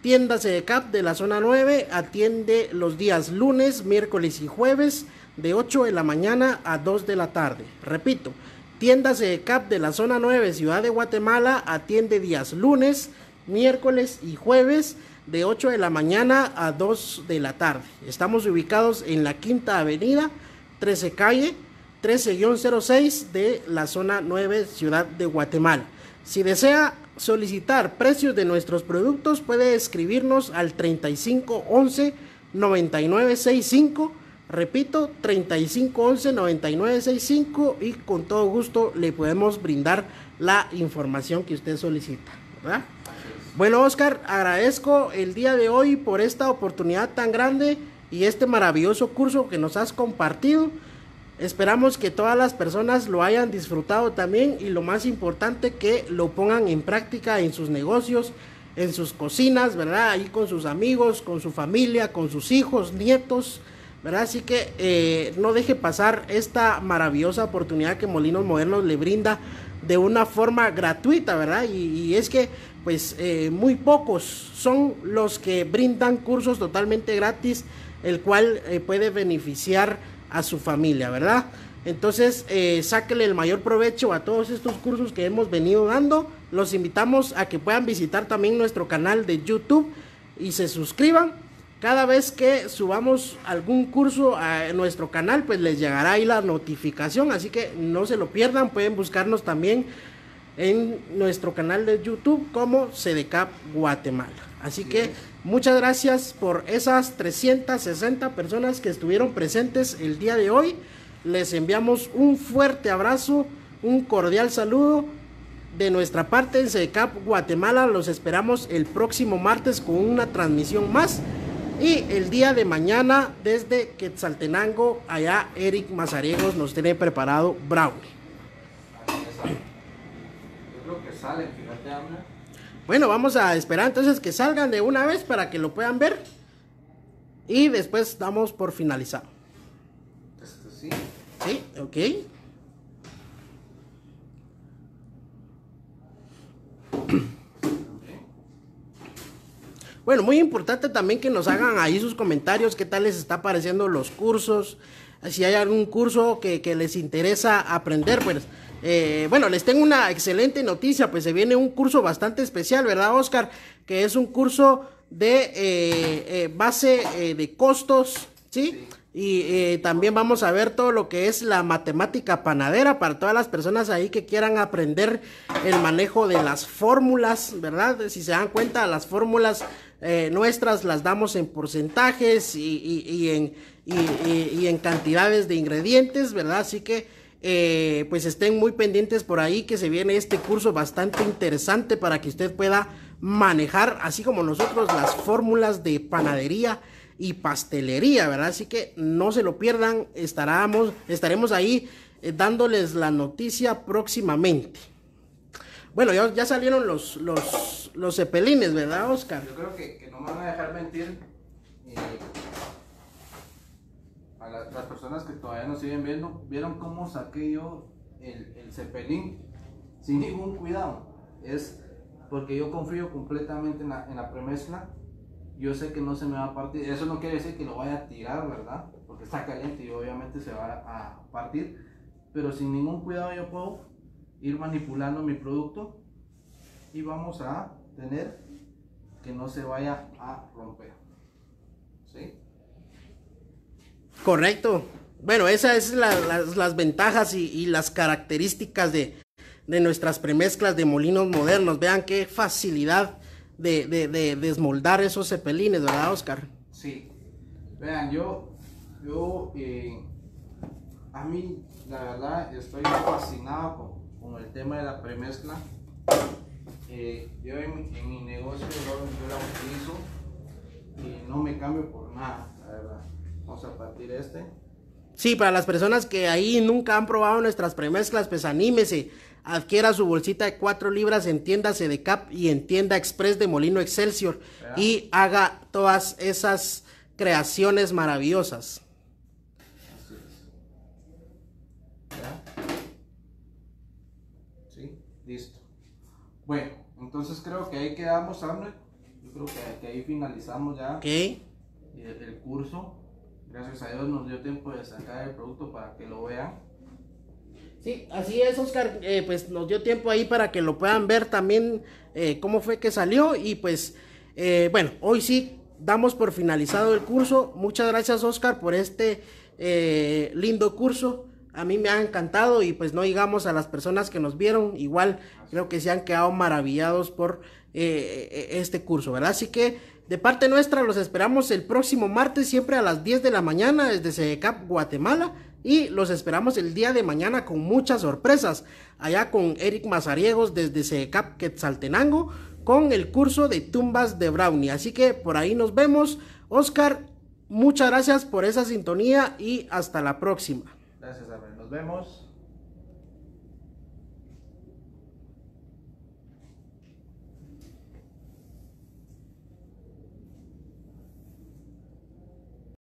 Tiendas de CAP de la zona 9 atiende los días lunes, miércoles y jueves de 8 de la mañana a 2 de la tarde. Repito, tiendas de CAP de la zona 9 Ciudad de Guatemala atiende días lunes, miércoles y jueves de 8 de la mañana a 2 de la tarde. Estamos ubicados en la Quinta Avenida, 13 calle, 13-06 de la zona 9, Ciudad de Guatemala. Si desea solicitar precios de nuestros productos, puede escribirnos al 3511 9965. Repito, 3511 9965 y con todo gusto le podemos brindar la información que usted solicita. ¿verdad? Bueno, Oscar, agradezco el día de hoy por esta oportunidad tan grande y este maravilloso curso que nos has compartido. Esperamos que todas las personas lo hayan disfrutado también y lo más importante que lo pongan en práctica en sus negocios, en sus cocinas, ¿verdad? Ahí con sus amigos, con su familia, con sus hijos, nietos, ¿verdad? Así que eh, no deje pasar esta maravillosa oportunidad que Molinos Modernos le brinda de una forma gratuita, ¿verdad? Y, es que pues eh, muy pocos son los que brindan cursos totalmente gratis, el cual eh, puede beneficiar a su familia, ¿verdad? Entonces, eh, sáquele el mayor provecho a todos estos cursos que hemos venido dando. Los invitamos a que puedan visitar también nuestro canal de YouTube y se suscriban. Cada vez que subamos algún curso a nuestro canal, pues les llegará ahí la notificación. Así que no se lo pierdan. Pueden buscarnos también en nuestro canal de YouTube como CDCAP Guatemala. Así que muchas gracias por esas 360 personas que estuvieron presentes el día de hoy. Les enviamos un fuerte abrazo, un cordial saludo de nuestra parte en CDCAP Guatemala. Los esperamos el próximo martes con una transmisión más. Y el día de mañana desde Quetzaltenango, allá Eric Mazariegos nos tiene preparado Brownie. Bueno, vamos a esperar entonces que salgan de una vez para que lo puedan ver. Y después damos por finalizado. Sí. Sí, ok. Bueno, muy importante también que nos hagan ahí sus comentarios, qué tal les está pareciendo los cursos, si hay algún curso que, que les interesa aprender, pues eh, bueno, les tengo una excelente noticia, pues se viene un curso bastante especial, ¿verdad, Oscar? Que es un curso de eh, eh, base de costos, ¿sí? Y también vamos a ver todo lo que es la matemática panadera para todas las personas ahí que quieran aprender el manejo de las fórmulas, ¿verdad? Si se dan cuenta, las fórmulas nuestras las damos en porcentajes y, en, y en cantidades de ingredientes, ¿verdad? Así que eh, pues estén muy pendientes por ahí que se viene este curso bastante interesante para que usted pueda manejar, así como nosotros, las fórmulas de panadería y pastelería, ¿verdad? Así que no se lo pierdan, estaremos, estaremos ahí eh, dándoles la noticia próximamente. Bueno, ya, ya salieron los, los, los cepelines, ¿verdad, Oscar? Yo creo que, no me van a dejar mentir. Eh, las personas que todavía nos siguen viendo, vieron cómo saqué yo el, el cepelín sin ningún cuidado. Es porque yo confío completamente en la, en la premezcla. Yo sé que no se me va a partir. Eso no quiere decir que lo vaya a tirar, ¿verdad? Porque está caliente y obviamente se va a partir. Pero sin ningún cuidado yo puedo ir manipulando mi producto y vamos a tener que no se vaya a romper. ¿Sí? Correcto. Bueno, esas es las, ventajas y, las características de, nuestras premezclas de molinos modernos. Vean qué facilidad de, desmoldar esos cepelines, ¿verdad, Oscar? Sí. Vean, yo, yo, eh, a mí, la verdad, estoy fascinado con, el tema de la premezcla. Eh, yo en, mi negocio yo la utilizo y no me cambio por nada, la verdad. Vamos a partir este. Sí, para las personas que ahí nunca han probado nuestras premezclas, pues anímese. Adquiera su bolsita de 4 libras en tienda CDCAP y en tienda Express de Molino Excelsior. Y haga todas esas creaciones maravillosas. Así es. Sí, listo. Bueno, entonces creo que ahí quedamos, Amner. Yo creo que, ahí finalizamos ya el curso gracias a Dios nos dio tiempo de sacar el producto para que lo vean. Sí, así es, Oscar. Eh, pues nos dio tiempo ahí para que lo puedan ver también eh, cómo fue que salió. Y pues, eh, bueno, hoy sí damos por finalizado el curso. Muchas gracias, Oscar, por este lindo curso. A mí me ha encantado y pues no digamos a las personas que nos vieron, igual creo que se han quedado maravillados por este curso, ¿verdad? Así que de parte nuestra los esperamos el próximo martes, siempre a las 10 de la mañana desde CECAP Guatemala. Y los esperamos el día de mañana con muchas sorpresas. Allá con Eric Mazariegos desde CECAP Quetzaltenango con el curso de tumbas de Brownie. Así que por ahí nos vemos. Oscar, Muchas gracias por esa sintonía y hasta la próxima. Gracias, Abel. Nos vemos.